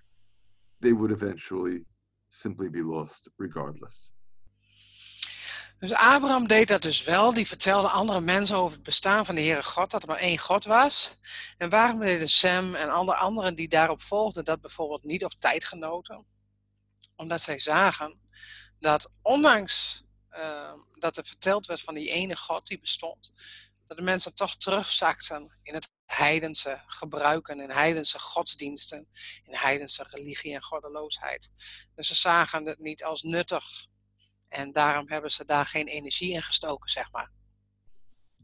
Speaker 1: They would eventually simply be lost regardless.
Speaker 2: Dus Abraham deed dat dus wel. Die vertelde andere mensen over het bestaan van de Heere God, dat er maar één God was. En waarom deden Sam en andere anderen die daarop volgden dat bijvoorbeeld niet, of tijdgenoten? Omdat zij zagen dat ondanks uh, dat er verteld werd van die ene God die bestond, dat de mensen toch terugzakten in het heidense gebruiken, in heidense godsdiensten, in heidense religie en goddeloosheid. Dus ze zagen het niet als nuttig En daarom hebben ze daar geen energie in gestoken, zeg maar.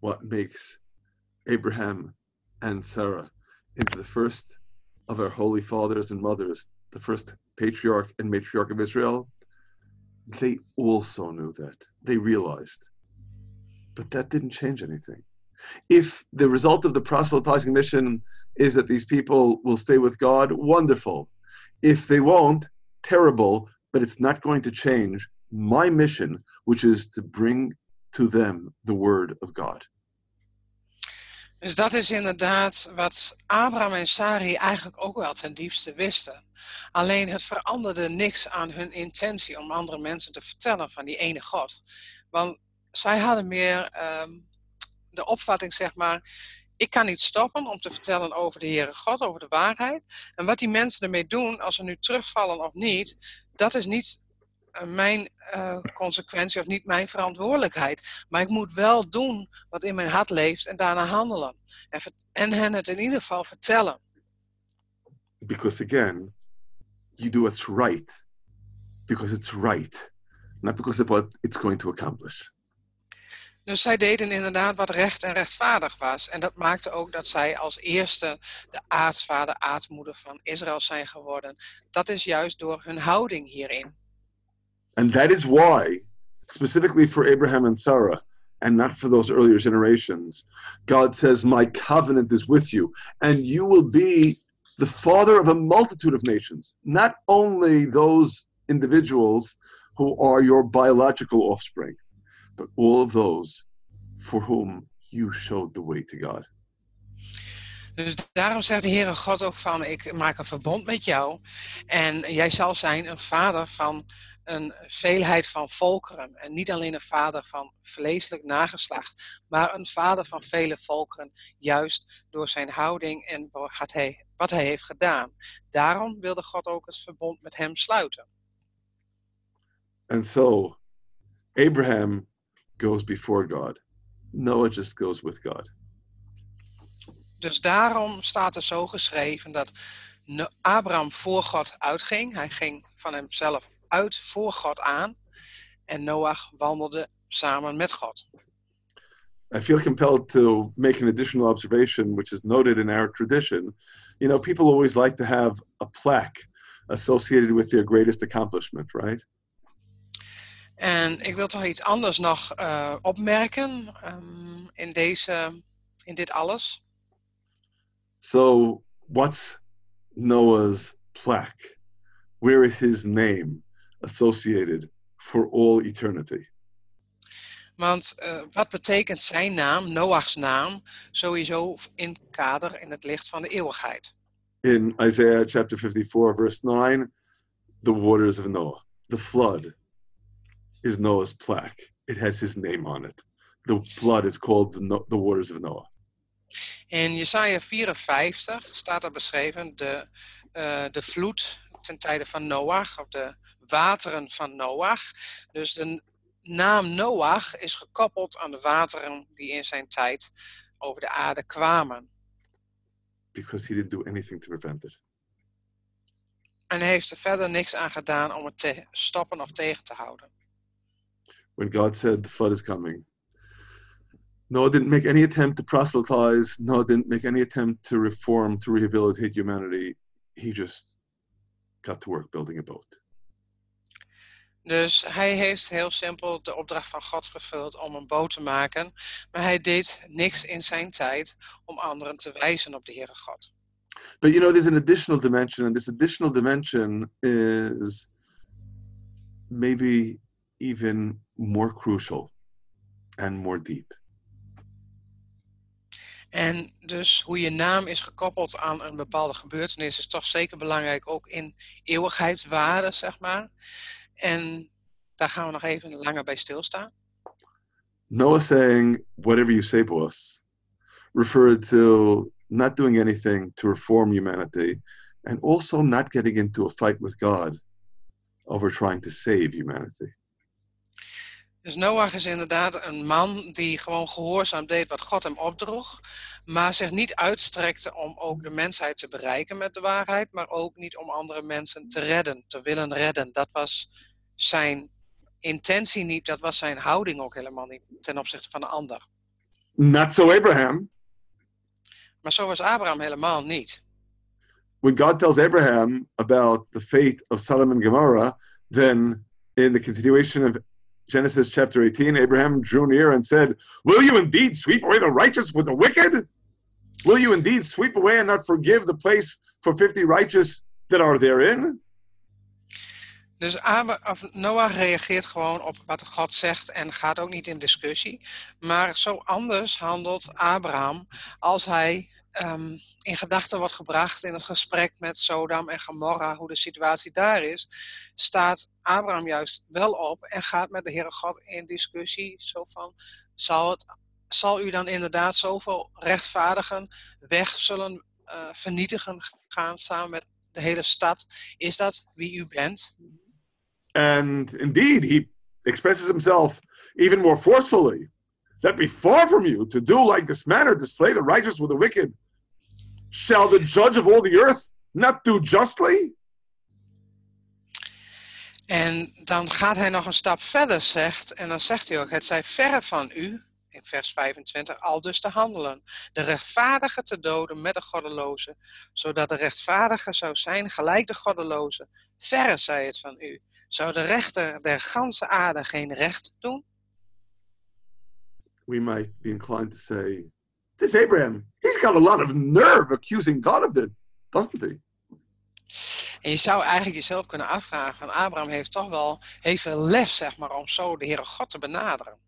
Speaker 1: What makes Abraham and Sarah into the first of our holy fathers and mothers, the first patriarch and matriarch of Israel? They also knew that. They realized. But that didn't change anything. If the result of the proselytizing mission is that these people will stay with God, wonderful. If they won't, terrible, but it's not going to change my mission, which is to bring to them the word of God.
Speaker 2: Dus dat is inderdaad wat Abraham en Sari eigenlijk ook wel ten diepste wisten. Alleen het veranderde niks aan hun intentie om andere mensen te vertellen van die ene God. Want zij hadden meer um, de opvatting, zeg maar, ik kan niet stoppen om te vertellen over de Heere God, over de waarheid. En wat die mensen ermee doen, als ze nu terugvallen of niet, dat is niet mijn uh, consequentie of niet mijn verantwoordelijkheid. Maar ik moet wel doen wat in mijn hart leeft en daarna handelen. En, en hen het in ieder geval vertellen.
Speaker 1: Because again, you do what's right. Because it's right. Not because of what it's going to accomplish.
Speaker 2: Dus zij deden inderdaad wat recht en rechtvaardig was. En dat maakte ook dat zij als eerste de aartsvader, aartsmoeder van Israël zijn geworden. Dat is juist door hun houding hierin.
Speaker 1: And that is why, specifically for Abraham and Sarah, and not for those earlier generations, God says, My covenant is with you, and you will be the father of a multitude of nations, not only those individuals who are your biological offspring, but all of those for whom you showed the way to God.
Speaker 2: Dus daarom zegt de Heere God ook van, ik maak een verbond met jou en jij zal zijn een vader van een veelheid van volkeren. En niet alleen een vader van vleeselijk nageslacht, maar een vader van vele volkeren, juist door zijn houding en wat hij, wat hij heeft gedaan. Daarom wilde God ook het verbond met hem sluiten.
Speaker 1: And so, Abraham goes before God. Noah just goes with God.
Speaker 2: Dus daarom staat er zo geschreven dat Abraham voor God uitging. Hij ging van hemzelf uit voor God aan. En Noach wandelde samen met God.
Speaker 1: I feel compelled to make an additional observation, which is noted in our tradition. You know, people always like to have a plaque associated with their greatest accomplishment, right?
Speaker 2: En ik wil toch iets anders nog uh, opmerken um, in, deze, in dit alles.
Speaker 1: So, what's Noah's plaque? Where is his name associated for all eternity?
Speaker 2: Want uh, wat betekent zijn naam, Noach's naam, sowieso in kader in het licht van de eeuwigheid?
Speaker 1: In Isaiah chapter 54 verse 9, the waters of Noah, the flood is Noah's plaque. It has his name on it. The flood is called the, no the waters of Noah.
Speaker 2: In Jesaja 54 staat er beschreven de, uh, de vloed ten tijde van Noach, of de wateren van Noach. Dus de naam Noach is gekoppeld aan de wateren die in zijn tijd over de aarde kwamen.
Speaker 1: Because he didn't do anything to prevent it.
Speaker 2: En hij heeft er verder niks aan gedaan om het te stoppen of tegen te houden.
Speaker 1: When God said the flood is coming, Noah didn't make any attempt to proselytize. Noah didn't make any attempt to reform, to rehabilitate humanity. He just got to work building a boat.
Speaker 2: Dus hij heeft heel simpel de opdracht van God vervuld om een boot te maken, maar hij deed niks in zijn tijd om anderen te wijzen op de Heere God.
Speaker 1: But you know, there's an additional dimension, and this additional dimension is maybe even more crucial and more deep.
Speaker 2: En dus hoe je naam is gekoppeld aan een bepaalde gebeurtenis is toch zeker belangrijk, ook in eeuwigheidswaarde, zeg maar. En daar gaan we nog even langer bij stilstaan.
Speaker 1: Noah saying, whatever you say, boss, referred to not doing anything to reform humanity and also not getting into a fight with God over trying to save humanity.
Speaker 2: Dus Noach is inderdaad een man die gewoon gehoorzaam deed wat God hem opdroeg, maar zich niet uitstrekte om ook de mensheid te bereiken met de waarheid, maar ook niet om andere mensen te redden, te willen redden. Dat was zijn intentie niet, dat was zijn houding ook helemaal niet ten opzichte van de ander.
Speaker 1: Not so Abraham.
Speaker 2: Maar zo was Abraham helemaal niet.
Speaker 1: When God tells Abraham about the fate of Sodom and Gomorrah, then in the continuation of Genesis chapter 18, Abraham drew near and said, Will you indeed sweep away the righteous with the wicked? Will you indeed sweep away and not forgive the place for 50 righteous that are therein?
Speaker 2: Dus of Noah reageert gewoon op wat God zegt en gaat ook niet in discussie. Maar zo anders handelt Abraham als hij um, in gedachten wordt gebracht in het gesprek met Sodom en Gomorra, hoe de situatie daar is, staat Abraham juist wel op en gaat met de Heere God in discussie. Zo van, zal, het, zal u dan inderdaad zoveel rechtvaardigen weg zullen uh, vernietigen gaan samen met de hele stad? Is dat wie u bent?
Speaker 1: And indeed, he expresses himself even more forcefully. Let be far from you to do like this manner, to slay the righteous with the wicked. Shall the judge of all the earth not do justly?
Speaker 2: En dan gaat hij nog een stap verder, zegt, en dan zegt hij ook, het zij verre van u, in vers 25, al dus te handelen, de rechtvaardige te doden met de goddeloze, zodat de rechtvaardige zou zijn gelijk de goddeloze. Verre zij het van u. Zou de rechter der ganse aarde geen recht doen?
Speaker 1: We might be inclined to say, this Abraham, he's got a lot of nerve accusing God of this, doesn't he?
Speaker 2: En je zou eigenlijk jezelf kunnen afvragen, van Abraham heeft toch wel heel veel lef, zeg maar, om zo de Heere God te benaderen.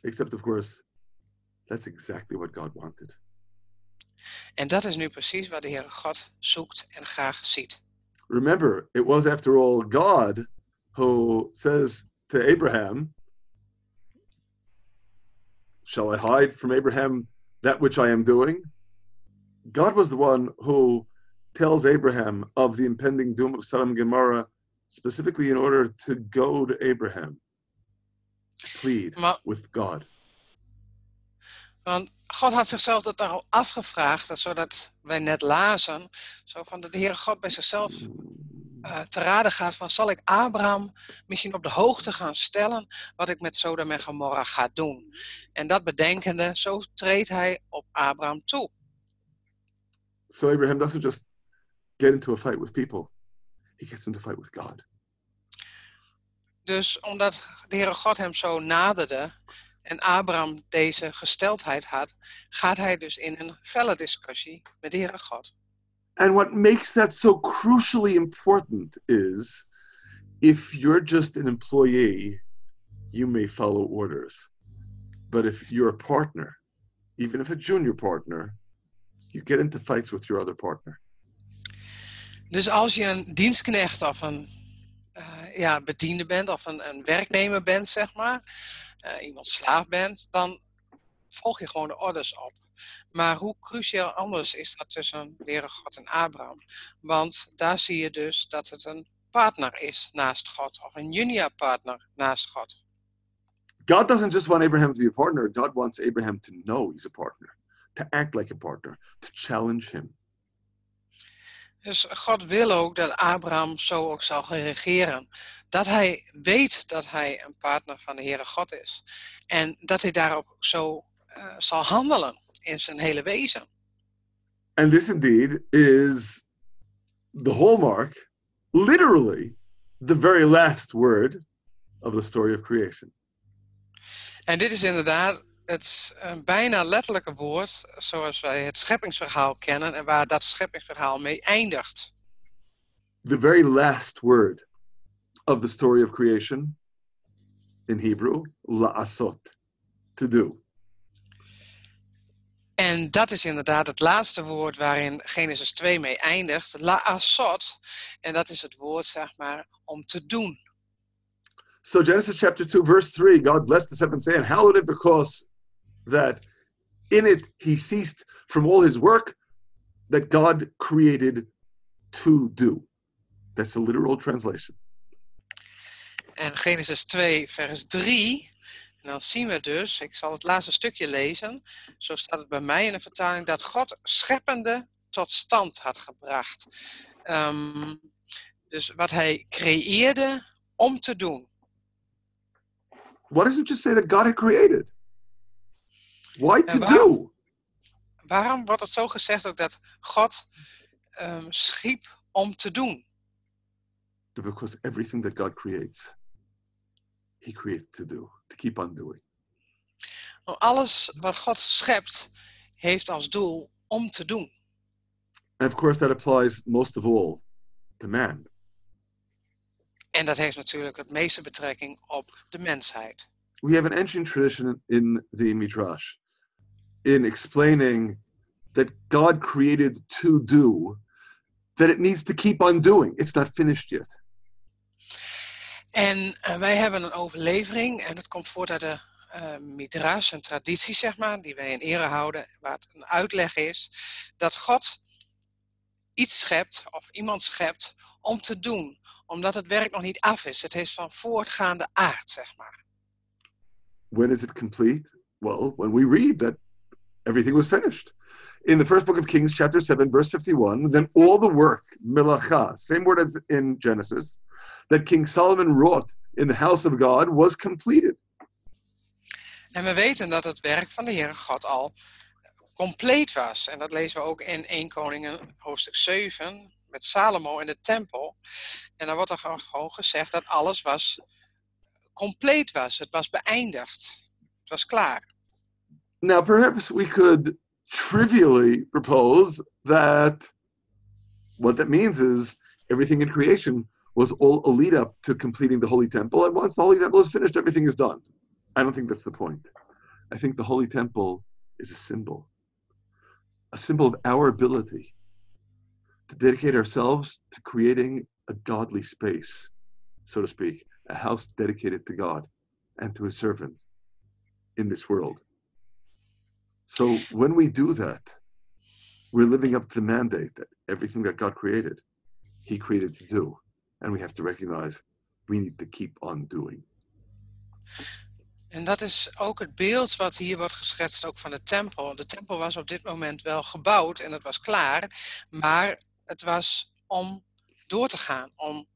Speaker 1: Except of course, that's exactly what God wanted.
Speaker 2: En dat is nu precies wat de Heere God zoekt en graag ziet.
Speaker 1: Remember, it was after all God who says to Abraham, Shall I hide from Abraham that which I am doing? God was the one who tells Abraham of the impending doom of Sodom and Gomorrah specifically in order to go to Abraham, plead
Speaker 2: maar,
Speaker 1: with God.
Speaker 2: Want God had zichzelf dat al afgevraagd, zodat wij net lazen, zo van dat de Heere God bij zichzelf eh, te raden gaat van zal ik Abraham misschien op de hoogte gaan stellen wat ik met Sodom en Gomorra ga doen. En dat bedenkende, zo treedt hij op Abraham toe.
Speaker 1: So Abraham doesn't just get into a fight with people, he gets into a fight with God.
Speaker 2: Dus omdat de Heere God hem zo naderde en Abraham deze gesteldheid had, gaat hij dus in een felle discussie met de Heere God.
Speaker 1: And what makes that so crucially important is if you're just an employee, you may follow orders. But if you're a partner, even if a junior partner, you get into fights with your other partner.
Speaker 2: Dus als je een dienstknecht of een uh, ja, bediende bent of een, een werknemer bent, zeg maar, uh, iemand slaaf bent, dan volg je gewoon de orders op. Maar hoe cruciaal anders is dat tussen leren God en Abraham? Want daar zie je dus dat het een partner is naast God, of een junior partner naast God.
Speaker 1: God doesn't just want Abraham to be a partner, God wants Abraham to know he's a partner, to act like a partner, to challenge him.
Speaker 2: Dus God wil ook dat Abraham zo ook zal reageren. Dat hij weet dat hij een partner van de Heere God is. En dat hij daarop zo uh, zal handelen in zijn hele wezen.
Speaker 1: And this indeed is the hallmark, literally, the very last word of the story of creation.
Speaker 2: En dit is inderdaad het uh, bijna letterlijke woord zoals wij het scheppingsverhaal kennen en waar dat scheppingsverhaal mee eindigt.
Speaker 1: The very last word of the story of creation in Hebrew, la'asot, to do.
Speaker 2: En dat is inderdaad het laatste woord waarin Genesis 2 mee eindigt, la'asot. En dat is het woord, zeg maar, om te doen.
Speaker 1: So Genesis chapter 2 verse 3, God blessed the seventh day and hallowed it because that in it he ceased from all his work that God created to do. That's a literal translation.
Speaker 2: En Genesis 2 vers 3 En dan zien we dus, ik zal het laatste stukje lezen, zo staat het bij mij in de vertaling, dat God scheppende tot stand had gebracht. Um, dus wat hij creëerde om te doen.
Speaker 1: Why doesn't just say that God had created? Why to waarom, do?
Speaker 2: Waarom wordt het zo gezegd ook dat God um, schiep om te doen?
Speaker 1: Because everything that God creates, He creates to do to keep on doing.
Speaker 2: Alles wat God schept heeft als doel om te doen.
Speaker 1: And of course that applies most of all to man.
Speaker 2: En dat heeft natuurlijk het meeste betrekking op de mensheid.
Speaker 1: We have an ancient tradition in the Midrash in explaining that God created to do that it needs to keep on doing. It's not finished yet.
Speaker 2: En uh, wij hebben een overlevering en dat komt voort uit de uh, midrash, een traditie zeg maar, die wij in ere houden, waar het een uitleg is, dat God iets schept of iemand schept om te doen, omdat het werk nog niet af is. Het heeft van voortgaande aard, zeg maar.
Speaker 1: When is it complete? Well, when we read that everything was finished. In the first book of Kings, chapter 7, verse 51, then all the work, milacha, same word as in Genesis, that King Solomon wrought in the house of God was completed.
Speaker 2: En we weten dat het werk van de Heere God al compleet was. En dat lezen we ook in 1 Koningen hoofdstuk 7 met Salomo in de tempel. En dan wordt er gewoon gezegd dat alles was compleet was. Het was beëindigd. Het was klaar.
Speaker 1: Now perhaps we could trivially propose that what that means is everything in creation was all a lead up to completing the Holy Temple. And once the Holy Temple is finished, everything is done. I don't think that's the point. I think the Holy Temple is a symbol, a symbol of our ability to dedicate ourselves to creating a godly space, so to speak, a house dedicated to God and to his servants in this world. So when we do that, we're living up to the mandate that everything that God created, he created to do. And we have to recognize we need to keep on doing.
Speaker 2: En dat is ook het beeld wat hier wordt geschetst, ook van de tempel. De tempel was op dit moment wel gebouwd en het was klaar, maar het was om door te gaan, om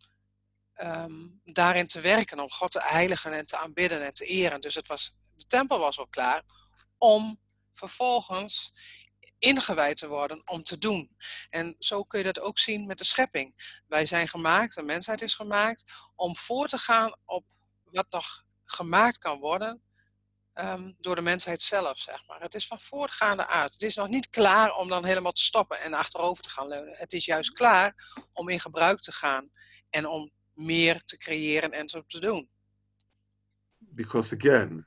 Speaker 2: ehm, daarin te werken, om God te heiligen en te aanbidden en te eren. Dus het was, de tempel was al klaar om vervolgens ingewijd te worden om te doen. En zo kun je dat ook zien met de schepping. Wij zijn gemaakt, de mensheid is gemaakt, om voor te gaan op wat nog gemaakt kan worden um, door de mensheid zelf, zeg maar. Het is van voortgaande aard. Het is nog niet klaar om dan helemaal te stoppen en achterover te gaan leunen. Het is juist klaar om in gebruik te gaan en om meer te creëren en te doen.
Speaker 1: Because again,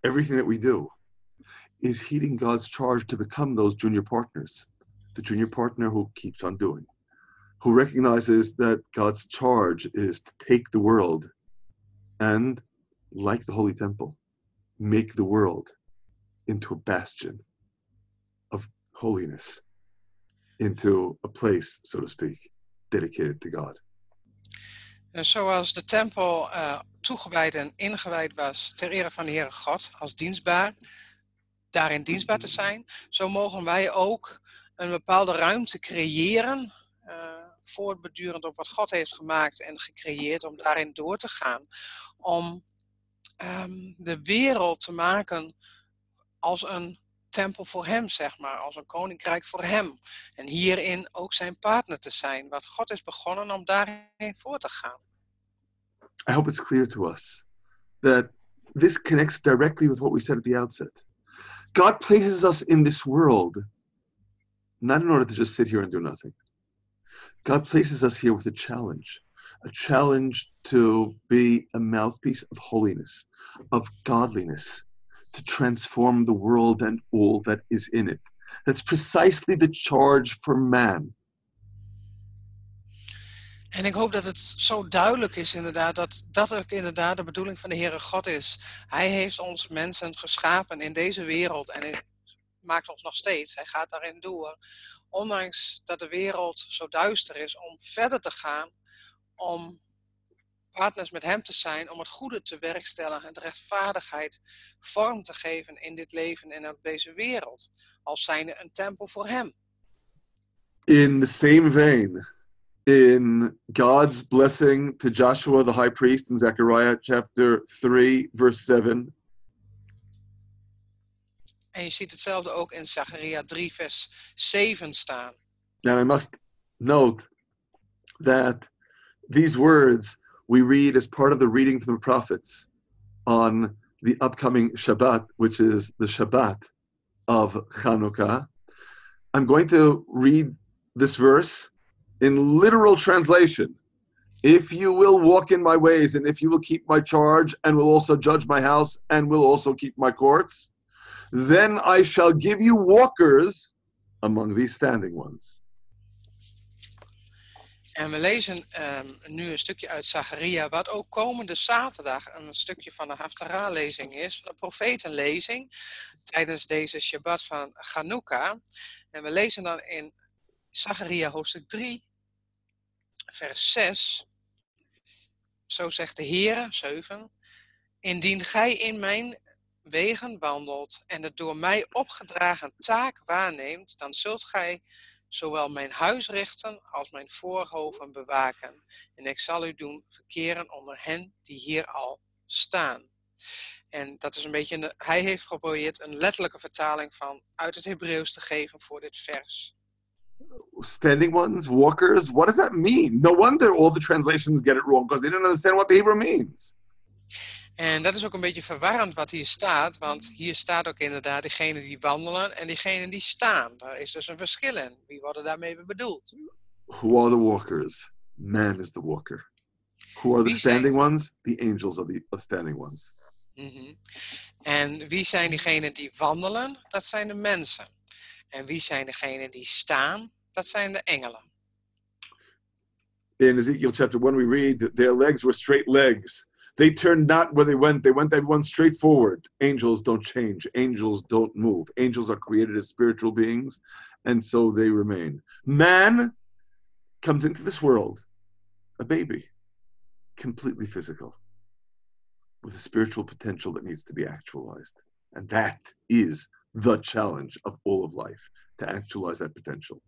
Speaker 1: everything that we do is heeding God's charge to become those junior partners. The junior partner who keeps on doing, who recognizes that God's charge is to take the world and, like the Holy Temple, make the world into a bastion of holiness, into a place, so to speak, dedicated to God.
Speaker 2: Zoals de tempel uh, toegewijd en ingewijd was ter ere van de Heere God, als dienstbaar, daarin dienstbaar te zijn, zo mogen wij ook een bepaalde ruimte creëren, uh, voortbedurend op wat God heeft gemaakt en gecreëerd, om daarin door te gaan. Om um, de wereld te maken als een tempel voor hem, zeg maar, als een koninkrijk voor hem. En hierin ook zijn partner te zijn, wat God is begonnen om daarin voor te gaan.
Speaker 1: I hope it's clear to us that this connects directly with what we said at the outset. God places us in this world not in order to just sit here and do nothing. God places us here with a challenge a challenge to be a mouthpiece of holiness, of godliness, to transform the world and all that is in it. That's precisely the charge for man.
Speaker 2: En ik hoop dat het zo duidelijk is inderdaad, dat dat ook inderdaad de bedoeling van de Heere God is. Hij heeft ons mensen geschapen in deze wereld en hij maakt ons nog steeds. Hij gaat daarin door. Ondanks dat de wereld zo duister is, om verder te gaan om partners met hem te zijn, om het goede te werkstellen en de rechtvaardigheid vorm te geven in dit leven en op deze wereld, als zijnde een tempel voor hem.
Speaker 1: In the same vein, in God's blessing to Joshua the high priest in Zechariah chapter 3 verse 7.
Speaker 2: En je ziet hetzelfde ook in Zechariah 3 vers 7 staan.
Speaker 1: And I must note that these words we read as part of the reading from the prophets on the upcoming Shabbat, which is the Shabbat of Hanukkah. I'm going to read this verse in literal translation. If you will walk in my ways, and if you will keep my charge, and will also judge my house, and will also keep my courts, then I shall give you walkers among these standing ones.
Speaker 2: En we lezen um, nu een stukje uit Zacharia, wat ook komende zaterdag een stukje van de Haftarah-lezing is, een profetenlezing, tijdens deze Shabbat van Chanukka. En we lezen dan in Zacharia hoofdstuk 3, vers 6. Zo zegt de Heer, 7. Indien gij in mijn wegen wandelt en de door mij opgedragen taak waarneemt, dan zult gij zowel mijn huis richten als mijn voorhoven bewaken. En ik zal u doen verkeren onder hen die hier al staan. En dat is een beetje, hij heeft geprobeerd een letterlijke vertaling van uit het Hebreeuws te geven voor dit vers.
Speaker 1: Standing ones, walkers, what does that mean? No wonder all the translations get it wrong because they don't understand what the Hebrew means.
Speaker 2: En dat is ook een beetje verwarrend wat hier staat, want hier staat ook inderdaad diegenen die wandelen en diegenen die staan. Daar is dus een verschil in. Wie worden daarmee bedoeld?
Speaker 1: Who are the walkers? Man is the walker. Who are the standing zijn... ones? The angels are the standing ones.
Speaker 2: Mm -hmm. En wie zijn diegenen die wandelen? Dat zijn de mensen. En wie zijn degenen die staan? Dat zijn de engelen.
Speaker 1: In Ezekiel chapter 1 we read that their legs were straight legs. They turned not where they went, they went everyone straight forward. Angels don't change, angels don't move. Angels are created as spiritual beings, and so they remain. Man comes into this world, a baby, completely physical, with a spiritual potential that needs to be actualized. And that is the challenge of all of life to actualize that potential.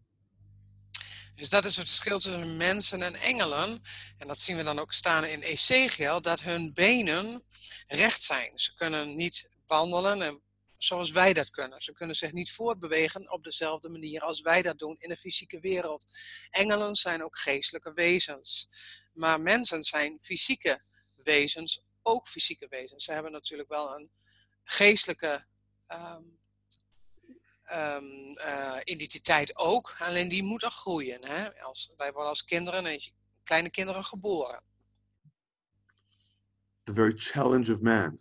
Speaker 2: Dus dat is het verschil tussen mensen en engelen. En dat zien we dan ook staan in Ezekiel, dat hun benen recht zijn. Ze kunnen niet wandelen zoals wij dat kunnen. Ze kunnen zich niet voortbewegen op dezelfde manier als wij dat doen in de fysieke wereld. Engelen zijn ook geestelijke wezens. Maar mensen zijn fysieke wezens, ook fysieke wezens. Ze hebben natuurlijk wel een geestelijke um, um, uh, identiteit ook. Alleen die moet nog groeien. Hè? Als, wij worden als kinderen, en kleine kinderen geboren.
Speaker 1: The very challenge of man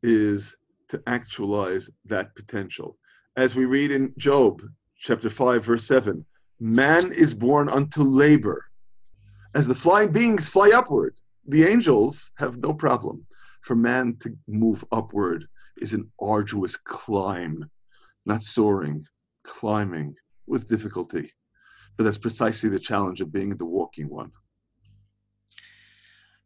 Speaker 1: is to actualize that potential. As we read in Job chapter 5, verse 7, man is born unto labor. As the flying beings fly upward, the angels have no problem. For man to move upward is an arduous climb not soaring, climbing with difficulty. But that's precisely the challenge of being the walking one.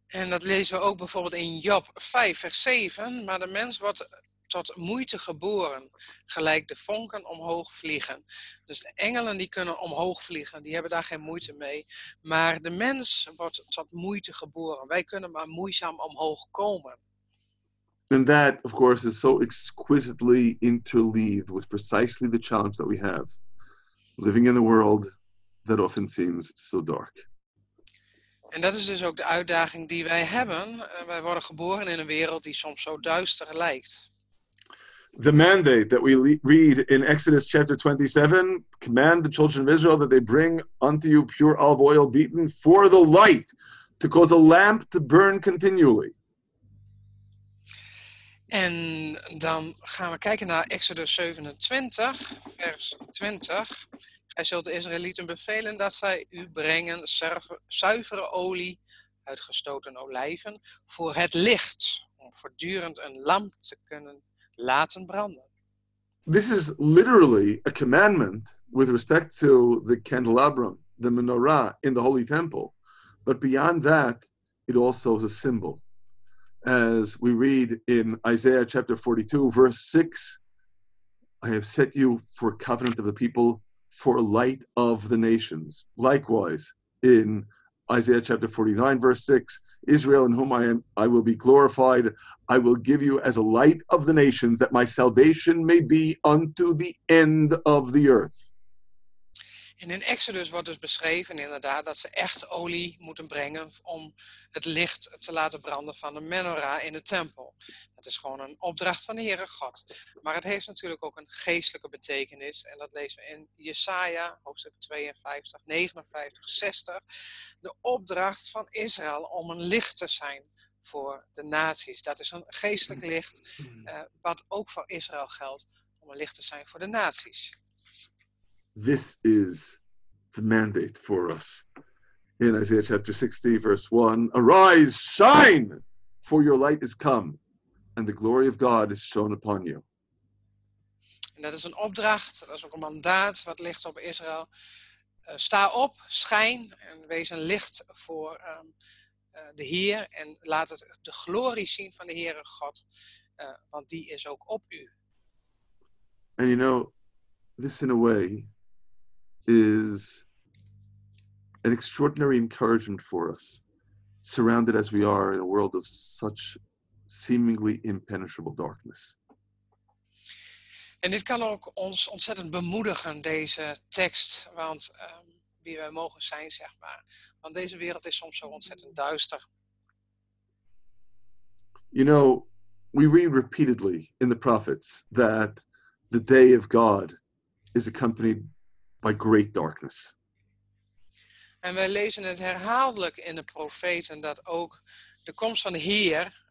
Speaker 2: En dat lezen we ook bijvoorbeeld in Job 5, vers 7. Maar de mens wordt tot moeite geboren, gelijk de vonken omhoog vliegen. Dus de engelen die kunnen omhoog vliegen, die hebben daar geen moeite mee. Maar de mens wordt tot moeite geboren. Wij kunnen maar moeizaam omhoog komen.
Speaker 1: And that, of course, is so exquisitely interleaved with precisely the challenge that we have living in a world that often seems so dark.
Speaker 2: En dat is dus ook de uitdaging die wij hebben. Eh, wij worden geboren in een wereld die soms zo duister lijkt.
Speaker 1: The mandate that we read in Exodus chapter 27 command the children of Israel that they bring unto you pure olive oil beaten for the light, to cause a lamp to burn continually.
Speaker 2: En dan gaan we kijken naar Exodus 27, vers 20. Hij zult de Israëlieten bevelen dat zij u brengen zuivere olie uit gestoten olijven voor het licht, om voortdurend een lamp te kunnen laten branden.
Speaker 1: This is literally a commandment with respect to the candelabrum, the menorah in the holy temple. But beyond that, it also is a symbol. As we read in Isaiah chapter 42, verse 6 I have set you for covenant of the people, for light of the nations. Likewise, in Isaiah chapter 49, verse 6, Israel in whom I am I will be glorified, I will give you as a light of the nations, that my salvation may be unto the end of the earth.
Speaker 2: En in Exodus wordt dus beschreven inderdaad dat ze echt olie moeten brengen om het licht te laten branden van de menorah in de tempel. Dat is gewoon een opdracht van de Heere God. Maar het heeft natuurlijk ook een geestelijke betekenis. En dat lezen we in Jesaja, hoofdstuk 52, 59, 60. De opdracht van Israël om een licht te zijn voor de naties. Dat is een geestelijk licht, uh, wat ook voor Israël geldt, om een licht te zijn voor de naties.
Speaker 1: This is the mandate for us. In Isaiah chapter 60, verse 1 Arise, shine, for your light is come, and the glory of God is shown upon you.
Speaker 2: En dat is een opdracht, dat is ook een mandaat wat ligt op Israël. Uh, sta op, schijn en wees een licht voor um, uh, de Heer en laat het de glorie zien van de Heere God, uh, want die is ook op u.
Speaker 1: And you know, this in a way is an extraordinary encouragement for us, surrounded as we are in a world of such seemingly impenetrable darkness.
Speaker 2: En dit kan ook ons ontzettend bemoedigen, deze tekst, want um, wie wij mogen zijn, zeg maar. Want deze wereld is soms zo ontzettend duister.
Speaker 1: You know, we read repeatedly in the prophets that the day of God is accompanied by great darkness.
Speaker 2: En wij lezen het herhaaldelijk in de profeten dat ook de komst van de Heer,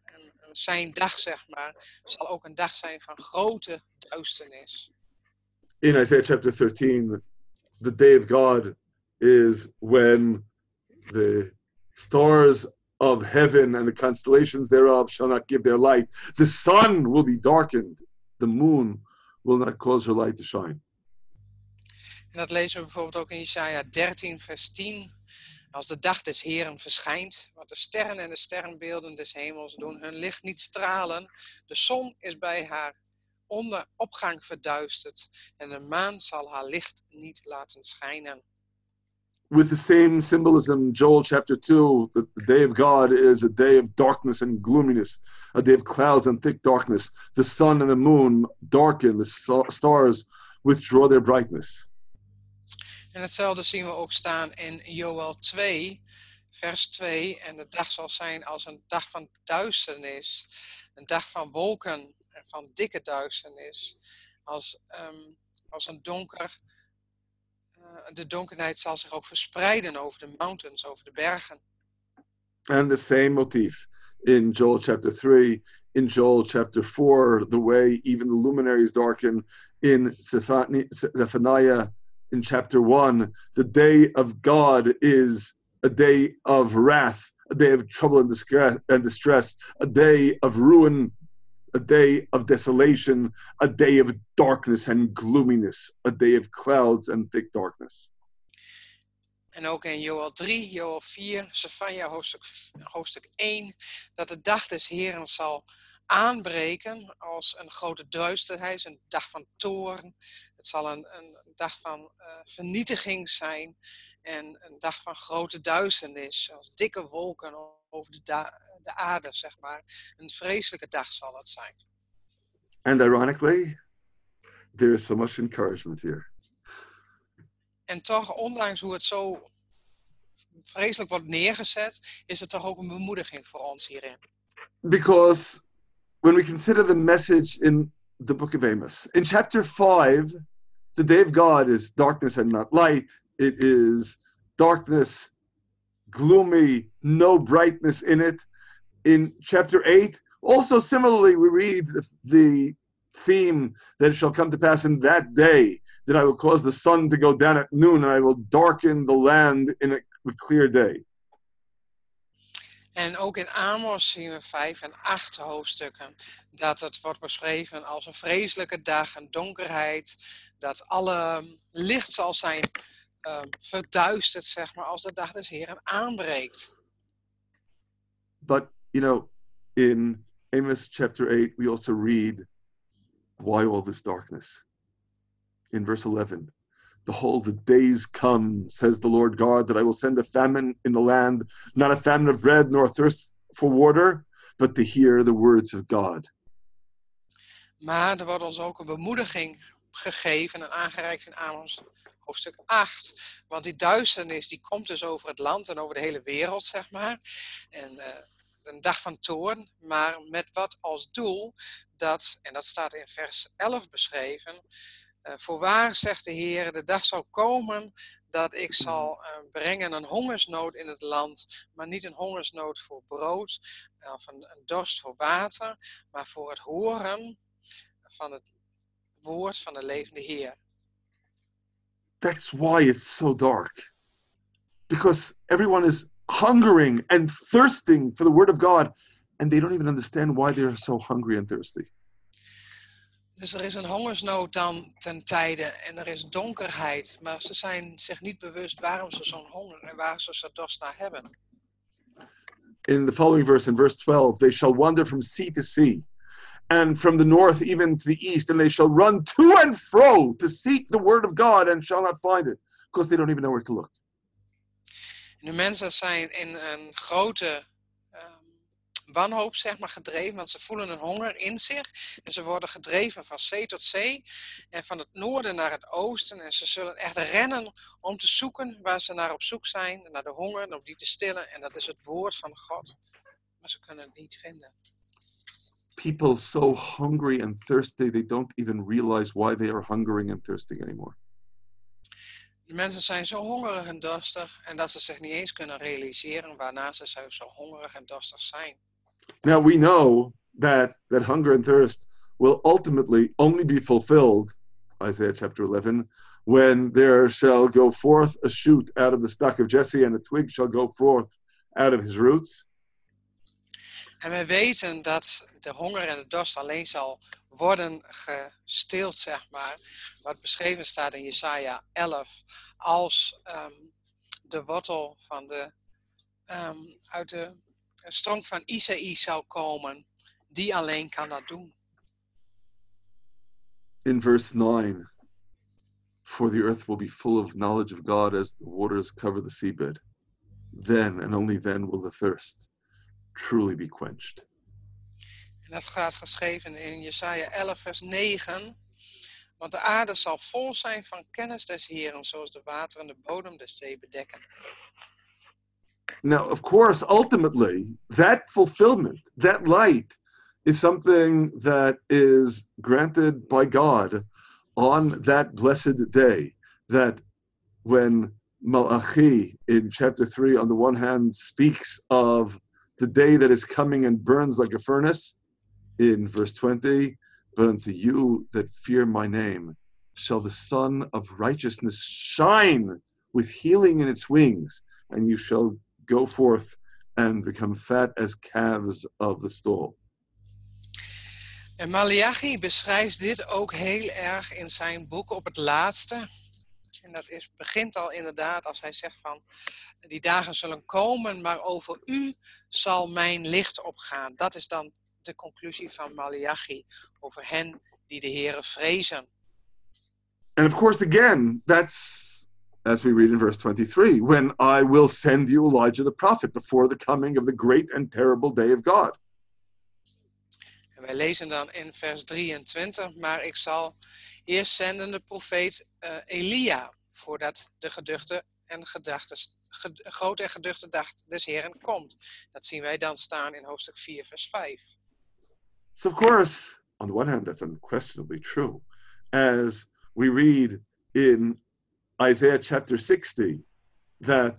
Speaker 2: zijn dag zeg maar, zal ook een dag zijn van grote duisternis.
Speaker 1: In Isaiah chapter 13, the day of God is when the stars of heaven and the constellations thereof shall not give their light. The sun will be darkened, the moon will not cause her light to shine.
Speaker 2: En dat lezen we bijvoorbeeld ook in Jesaja 13, vers 10. Als de dag des Heren verschijnt, wat de sterren en de sterrenbeelden des hemels doen hun licht niet stralen. De zon is bij haar onderopgang verduisterd en de maan zal haar licht niet laten schijnen.
Speaker 1: with the same symbolism, Joel chapter 2, that the day of God is a day of darkness and gloominess, a day of clouds and thick darkness. The sun and the moon darken, the stars withdraw their brightness.
Speaker 2: En hetzelfde zien we ook staan in Joel 2, vers 2. En de dag zal zijn als een dag van duisternis, een dag van wolken en van dikke duisternis. Als, ehm, als een donker, eh, de donkerheid zal zich ook verspreiden over de mountains, over de bergen.
Speaker 1: And the same motif in Joel chapter 3, in Joel chapter 4, the way even the luminaries darken, in Zephani- Zephaniah in chapter 1, the day of God is a day of wrath, a day of trouble and distress, and distress, a day of ruin, a day of desolation, a day of darkness and gloominess, a day of clouds and thick darkness.
Speaker 2: En ook in Joel 3, Joel 4, Zephania hoofdstuk, hoofdstuk 1, dat de dag des Heren zal aanbreken als een grote duisterheid, een dag van toorn. Het zal een, een dag van eh, vernietiging zijn en een dag van grote duisternis, als dikke wolken over de, de aarde, zeg maar. Een vreselijke dag zal dat zijn.
Speaker 1: And ironically, there is so much encouragement here.
Speaker 2: En toch, ondanks hoe het zo vreselijk wordt neergezet, is het toch ook een bemoediging voor ons hierin.
Speaker 1: because when we consider the message in the book of Amos, in chapter 5, the day of God is darkness and not light. It is darkness, gloomy, no brightness in it. In chapter 8, also similarly, we read the theme that it shall come to pass in that day that I will cause the sun to go down at noon and I will darken the land in a clear day.
Speaker 2: En ook in Amos zien we vijf en acht hoofdstukken dat het wordt beschreven als een vreselijke dag, een donkerheid, dat alle licht zal zijn ehm, verduisterd, zeg maar, als de dag des Heren aanbreekt.
Speaker 1: But, you know, in Amos chapter 8, we also read, Why all this darkness? In verse 11, Behold, the days come, says the Lord God, that I will send a famine in the land, not a famine of bread nor thirst for water, but to hear the words of God.
Speaker 2: Maar er wordt ons ook een bemoediging gegeven en aangereikt in Amos hoofdstuk 8. Want die duisternis die komt dus over het land en over de hele wereld, zeg maar. En eh, een dag van toorn, maar met wat als doel dat, en dat staat in vers 11 beschreven, voorwaar zegt de Heer, de dag zal komen dat ik zal eh, brengen een hongersnood in het land, maar niet een hongersnood voor brood of een, een dorst voor water, maar voor het horen van het woord van de levende Heer.
Speaker 1: That's why it's so dark. Because everyone is hungering and thirsting for the word of God, and they don't even understand why they're so hungry and thirsty.
Speaker 2: Dus er is een hongersnood dan ten tijde en er is donkerheid, maar ze zijn zich niet bewust waarom ze zo'n honger en waar ze zo'n dorst naar hebben.
Speaker 1: in the following verse, in verse 12, they shall wander from sea to sea, and from the north even to the east, and they shall run to and fro to seek the word of God and shall not find it, because they don't even know where to look.
Speaker 2: En de mensen zijn in een grote wanhoop zeg maar, gedreven, want ze voelen een honger in zich. En ze worden gedreven van zee tot zee en van het noorden naar het oosten. En ze zullen echt rennen om te zoeken waar ze naar op zoek zijn, naar de honger, om die te stillen. En dat is het woord van God. Maar ze kunnen het niet vinden.
Speaker 1: People so hungry and thirsty, they don't even realize why they are hungering and thirsting anymore.
Speaker 2: De mensen zijn zo hongerig en dorstig en dat ze zich niet eens kunnen realiseren waarna ze zo, zo hongerig en dorstig zijn.
Speaker 1: Now we know that that hunger and thirst will ultimately only be fulfilled, Isaiah chapter 11, when there shall go forth a shoot out of the stock of Jesse, and a twig shall go forth out of his roots.
Speaker 2: En we weten dat de honger en de dorst alleen zal worden gestild, zeg maar, wat beschreven staat in Jesaja 11, als ehm, de wortel van de, ehm, uit de stronk van Isaïe zou komen, die alleen kan dat doen.
Speaker 1: in verse 9 For the earth will be full of knowledge of God as the waters cover the seabed. Then and only then will the thirst truly be quenched.
Speaker 2: En dat gaat geschreven in Jesaja 11, vers 9. Want de aarde zal vol zijn van kennis des Heren, zoals de wateren de bodem des zee bedekken.
Speaker 1: Now, of course, ultimately, that fulfillment, that light, is something that is granted by God on that blessed day. That when Malachi in chapter 3, on the one hand, speaks of the day that is coming and burns like a furnace, in verse 20, but unto you that fear my name shall the sun of righteousness shine with healing in its wings, and you shall go forth and become fat as calves of the stall.
Speaker 2: En Malachi beschrijft dit ook heel erg in zijn boek op het laatste. En dat is, begint al inderdaad als hij zegt van, die dagen zullen komen, maar over u zal mijn licht opgaan. Dat is dan de conclusie van Malachi over hen die de Heere vrezen.
Speaker 1: And of course, again, that's as we read in verse 23 when I will send you Elijah the prophet before the coming of the great and terrible day of God.
Speaker 2: En wij lezen dan in vers 23, maar ik zal eerst zenden de profeet uh, Elia, voordat de geduchte en gedachtes, ged, grote en geduchte dag des Heren komt. Dat zien wij dan staan in hoofdstuk 4, vers 5.
Speaker 1: So, of course, on the one hand, that's unquestionably true. As we read in Isaiah chapter 60, that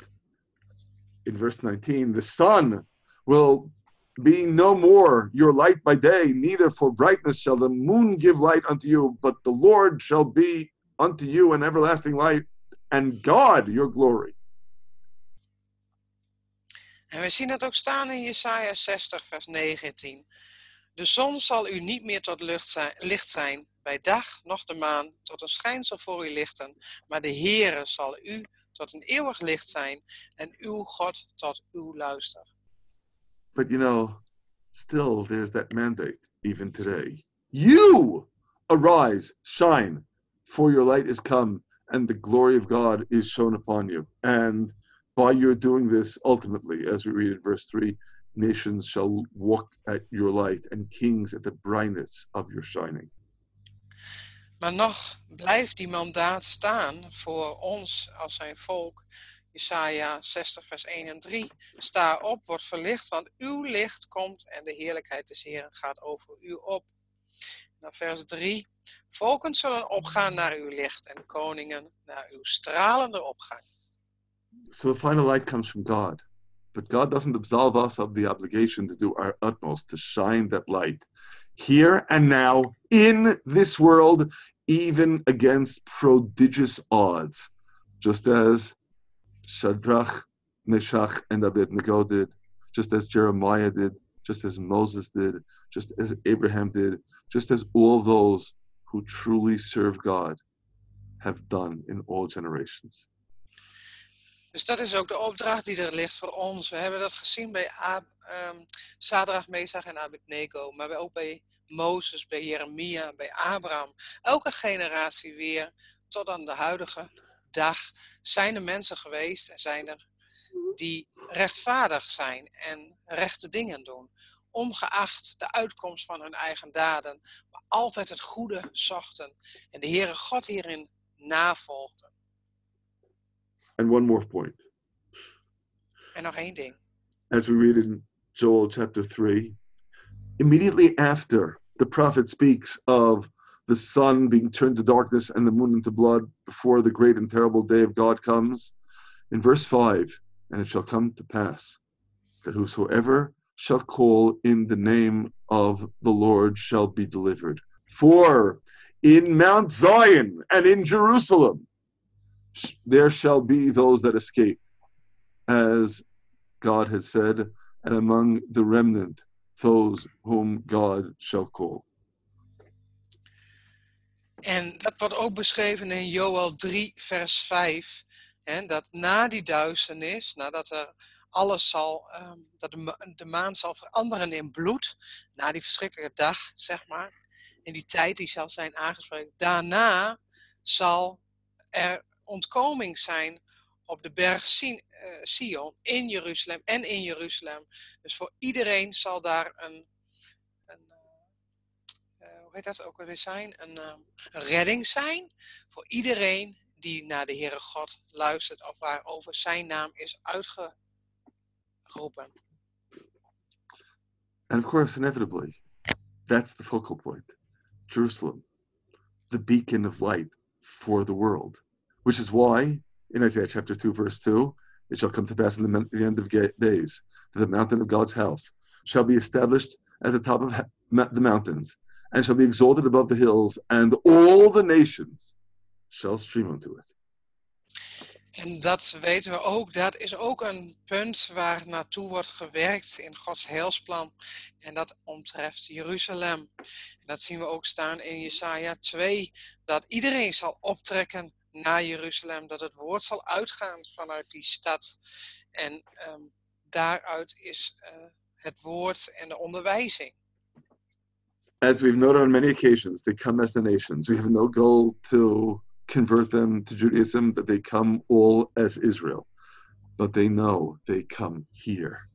Speaker 1: in verse 19, the sun will be no more your light by day, neither for brightness shall the moon give light unto you, but the Lord shall be unto you an everlasting light, and God your glory.
Speaker 2: En we zien het ook staan in Jesaja 60, vers 19. De zon zal u niet meer tot lucht zijn, licht zijn, bij dag noch de maan tot een schijnsel voor u lichten, maar de Heere zal u tot een eeuwig licht zijn en uw God tot uw luister.
Speaker 1: But you know, still there's that mandate even today. You arise, shine, for your light is come, and the glory of God is shown upon you. And by your doing this, ultimately, as we read in verse 3, nations shall walk at your light, and kings at the brightness of your shining.
Speaker 2: Maar nog blijft die mandaat staan voor ons als zijn volk. Jesaja 60 vers 1 en 3. Sta op, word verlicht, want uw licht komt en de heerlijkheid des Heeren gaat over u op. Dan vers 3. Volken zullen opgaan naar uw licht en koningen naar uw stralende opgang.
Speaker 1: So the final light comes from God. But God doesn't absolve us of the obligation to do our utmost to shine that light here and now in this world, even against prodigious odds, just as Shadrach, Meshach, and Abednego did, just as Jeremiah did, just as Moses did, just as Abraham did, just as all those who truly serve God have done in all generations.
Speaker 2: Dus dat is ook de opdracht die er ligt voor ons. We hebben dat gezien bij Ab, um, Sadrach, Mesach en Abednego, maar ook bij Mozes, bij Jeremia, bij Abraham. Elke generatie weer, tot aan de huidige dag, zijn er mensen geweest en zijn er die rechtvaardig zijn en rechte dingen doen. Ongeacht de uitkomst van hun eigen daden, maar altijd het goede zochten en de Heere God hierin navolgden.
Speaker 1: And one more point.
Speaker 2: En nog één ding.
Speaker 1: As we read in Joel chapter 3, immediately after the prophet speaks of the sun being turned to darkness and the moon into blood before the great and terrible day of God comes, in verse 5, and it shall come to pass that whosoever shall call in the name of the Lord shall be delivered. For in Mount Zion and in Jerusalem there shall be those that escape, as God has said, and among the remnant, those whom God shall call.
Speaker 2: En dat wordt ook beschreven in Joel 3, vers 5. Hè, dat na die duisternis, nadat er alles zal, um, dat de, ma de maan zal veranderen in bloed, na die verschrikkelijke dag, zeg maar, in die tijd die zal zijn aangesproken, daarna zal er ontkoming zijn op de berg eh, Sion in Jeruzalem en in Jeruzalem. Dus voor iedereen zal daar een, een eh, eh, hoe heet dat ook alweer zijn? Een, eh, een redding zijn voor iedereen die naar de Heere God luistert of waarover zijn naam is uitgeroepen.
Speaker 1: And of course, inevitably, that's the focal point Jerusalem, the beacon of light for the world. Which is why, in Isaiah chapter 2, verse 2, it shall come to pass in the, the end of days that the mountain of God's house shall be established at the top of the mountains and shall be exalted above the hills, and all the nations shall stream unto it.
Speaker 2: En dat weten we ook, dat is ook een punt waar naartoe wordt gewerkt in Gods heilsplan. En dat omtreft Jeruzalem. En dat zien we ook staan in Jesaja 2, dat iedereen zal optrekken naar Jeruzalem, dat het woord zal uitgaan vanuit die stad. En ehm, daaruit is eh, het woord en de onderwijzing.
Speaker 1: As we've noted on many occasions, they come as the nations. We have no goal to convert them to Judaism, that they come all as Israel. But they know they come here.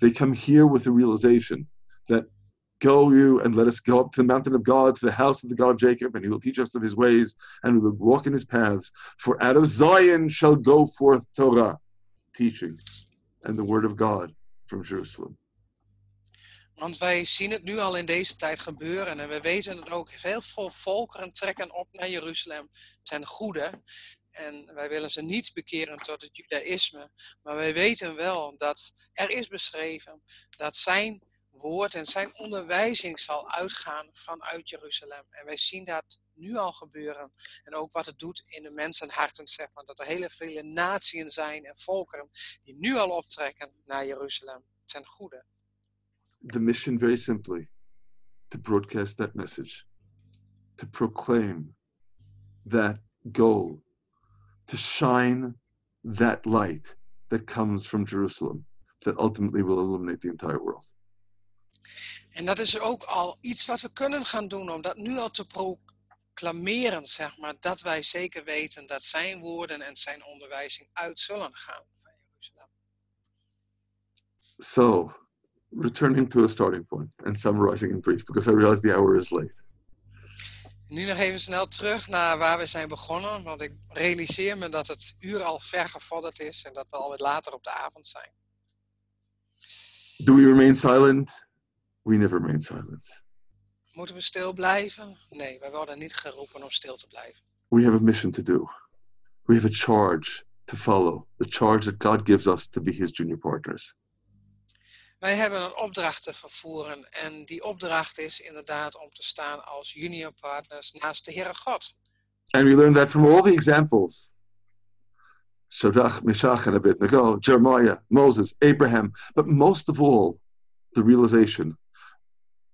Speaker 1: They come here with the realization that go you and let us go up to the mountain of God, to the house of the God Jacob, and he will teach us of his ways, and we will walk in his paths. For out of Zion shall go forth Torah, teaching, and the word of God from Jerusalem.
Speaker 2: Want wij zien het nu al in deze tijd gebeuren en we weten het ook. Heel veel volkeren trekken op naar Jeruzalem ten goede. En wij willen ze niet bekeren tot het judaïsme. Maar wij weten wel dat er is beschreven dat zijn woord en zijn onderwijzing zal uitgaan vanuit Jeruzalem. En wij zien dat nu al gebeuren. En ook wat het doet in de mensenharten, zeg maar. Dat er hele vele naties zijn en volkeren die nu al optrekken naar Jeruzalem ten goede.
Speaker 1: the mission very simply to broadcast that message to proclaim that goal to shine that light that comes from jerusalem that ultimately will illuminate the entire world
Speaker 2: En dat is ook al iets wat we kunnen gaan doen, om dat nu al te proclameren, zeg maar, dat wij zeker weten dat zijn woorden en zijn onderwijzing uit zullen gaan van Jeruzalem.
Speaker 1: so returning to a starting point and summarizing in brief because i realize the hour is late
Speaker 2: Nu nog even snel terug naar waar we zijn begonnen, want ik realiseer me dat het uur al ver gevorderd is en dat we alweer later op de avond zijn.
Speaker 1: do we remain silent we never remain silent
Speaker 2: Moeten we stil blijven? Nee, wij worden niet geroepen om stil te blijven.
Speaker 1: we have a mission to do we have a charge to follow the charge that god gives us to be his junior partners
Speaker 2: Wij hebben een opdracht te vervoeren en die opdracht is inderdaad om te staan als junior partners naast de Heere God.
Speaker 1: And we learn that from all the examples Shadrach, Meshach, and Abednego, Jeremiah, Moses, Abraham, but most of all, the realization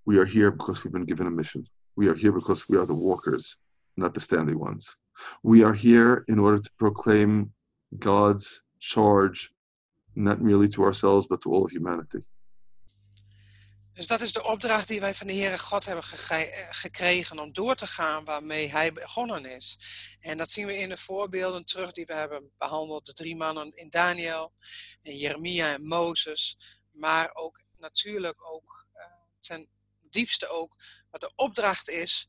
Speaker 1: we are here because we've been given a mission. We are here because we are the walkers, not the standing ones. We are here in order to proclaim God's charge, not merely to ourselves, but to all of humanity.
Speaker 2: Dus dat is de opdracht die wij van de Heere God hebben gekregen om door te gaan waarmee Hij begonnen is. En dat zien we in de voorbeelden terug die we hebben behandeld. De drie mannen in Daniel, en Jeremia en Mozes. Maar ook natuurlijk ook eh, ten diepste ook wat de opdracht is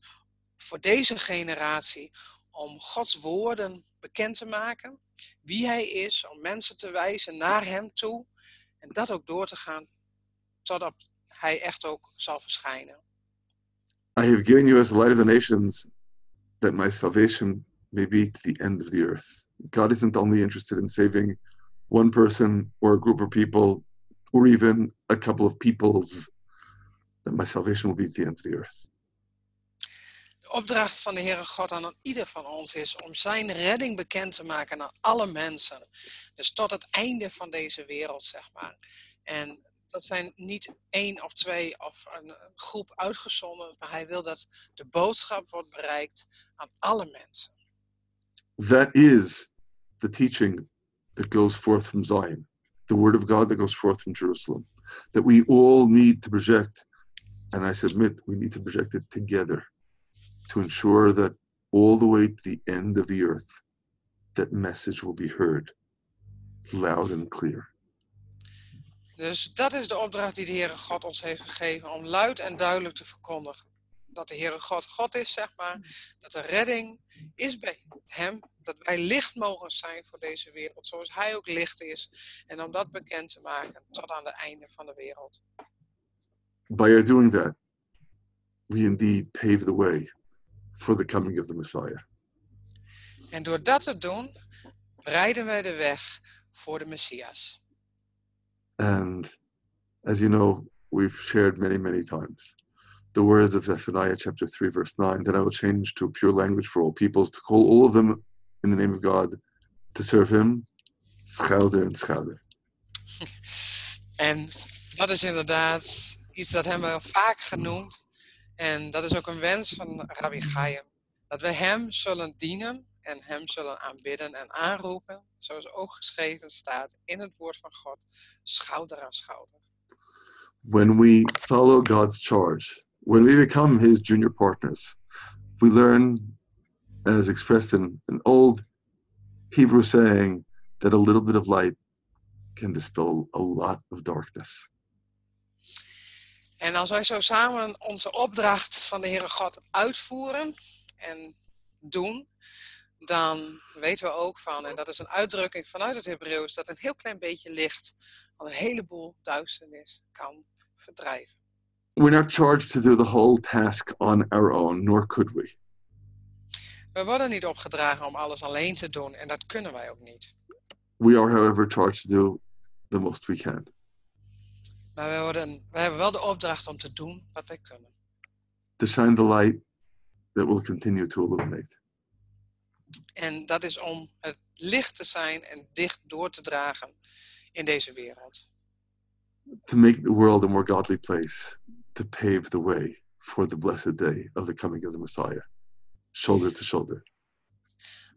Speaker 2: voor deze generatie om Gods woorden bekend te maken. Wie Hij is, om mensen te wijzen naar Hem toe. En dat ook door te gaan totdat hij echt ook zal verschijnen.
Speaker 1: I have given you as the light of the nations that my salvation may be to the end of the earth. God isn't only interested in saving one person or a group of people or even a couple of peoples, that my salvation will be to the end of the earth.
Speaker 2: De opdracht van de Heere God aan ieder van ons is om zijn redding bekend te maken aan alle mensen. Dus tot het einde van deze wereld, zeg maar. En dat zijn niet één of twee of een een groep uitgezonden, maar hij wil dat de boodschap wordt bereikt aan alle mensen.
Speaker 1: That is the teaching that goes forth from Zion, the word of God that goes forth from Jerusalem, that we all need to project. And I submit we need to project it together to ensure that all the way to the end of the earth, that message will be heard loud and clear.
Speaker 2: Dus dat is de opdracht die de Heere God ons heeft gegeven om luid en duidelijk te verkondigen. Dat de Heere God God is, zeg maar. Dat de redding is bij Hem. Dat wij licht mogen zijn voor deze wereld, zoals Hij ook licht is. En om dat bekend te maken tot aan het einde van de wereld.
Speaker 1: By our doing that, we indeed pave the way for the coming of the Messiah.
Speaker 2: En door dat te doen, bereiden wij de weg voor de Messias.
Speaker 1: And as you know, we've shared many, many times the words of Zephaniah chapter 3, verse 9 that I will change to a pure language for all peoples, to call all of them in the name of God, to serve Him, schouder en schouder.
Speaker 2: En dat is inderdaad iets dat hem wel vaak genoemd. En dat is ook een wens van Rabbi Chaim. Dat we hem zullen dienen en hem zullen aanbidden en aanroepen. Zoals ook geschreven staat in het woord van God. Schouder aan schouder.
Speaker 1: When we follow God's charge, when we become His junior partners, we learn, as expressed in an old Hebrew saying, that a little bit of light can dispel a lot of darkness.
Speaker 2: En als wij zo samen onze opdracht van de Heere God uitvoeren en doen, dan weten we ook van, en dat is een uitdrukking vanuit het Hebreeuws, dat een heel klein beetje licht al een heleboel duisternis kan verdrijven.
Speaker 1: We're not charged to do the whole task on our own, nor could we.
Speaker 2: We worden niet opgedragen om alles alleen te doen en dat kunnen wij ook niet.
Speaker 1: We are, however, charged to do the most we can.
Speaker 2: Maar we, worden, we hebben wel de opdracht om te doen wat wij kunnen.
Speaker 1: To shine the light that will continue to illuminate.
Speaker 2: En dat is om het licht te zijn en dicht door te dragen in deze wereld.
Speaker 1: To make the world a more godly place. To pave the way for the blessed day of the coming of the Messiah. Shoulder to shoulder.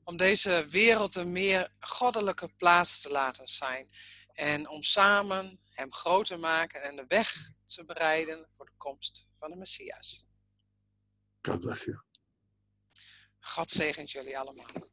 Speaker 2: Om deze wereld een meer goddelijke plaats te laten zijn. En om samen hem groot te maken en de weg te bereiden voor de komst van de Messias.
Speaker 1: God bless you.
Speaker 2: God zegent jullie allemaal.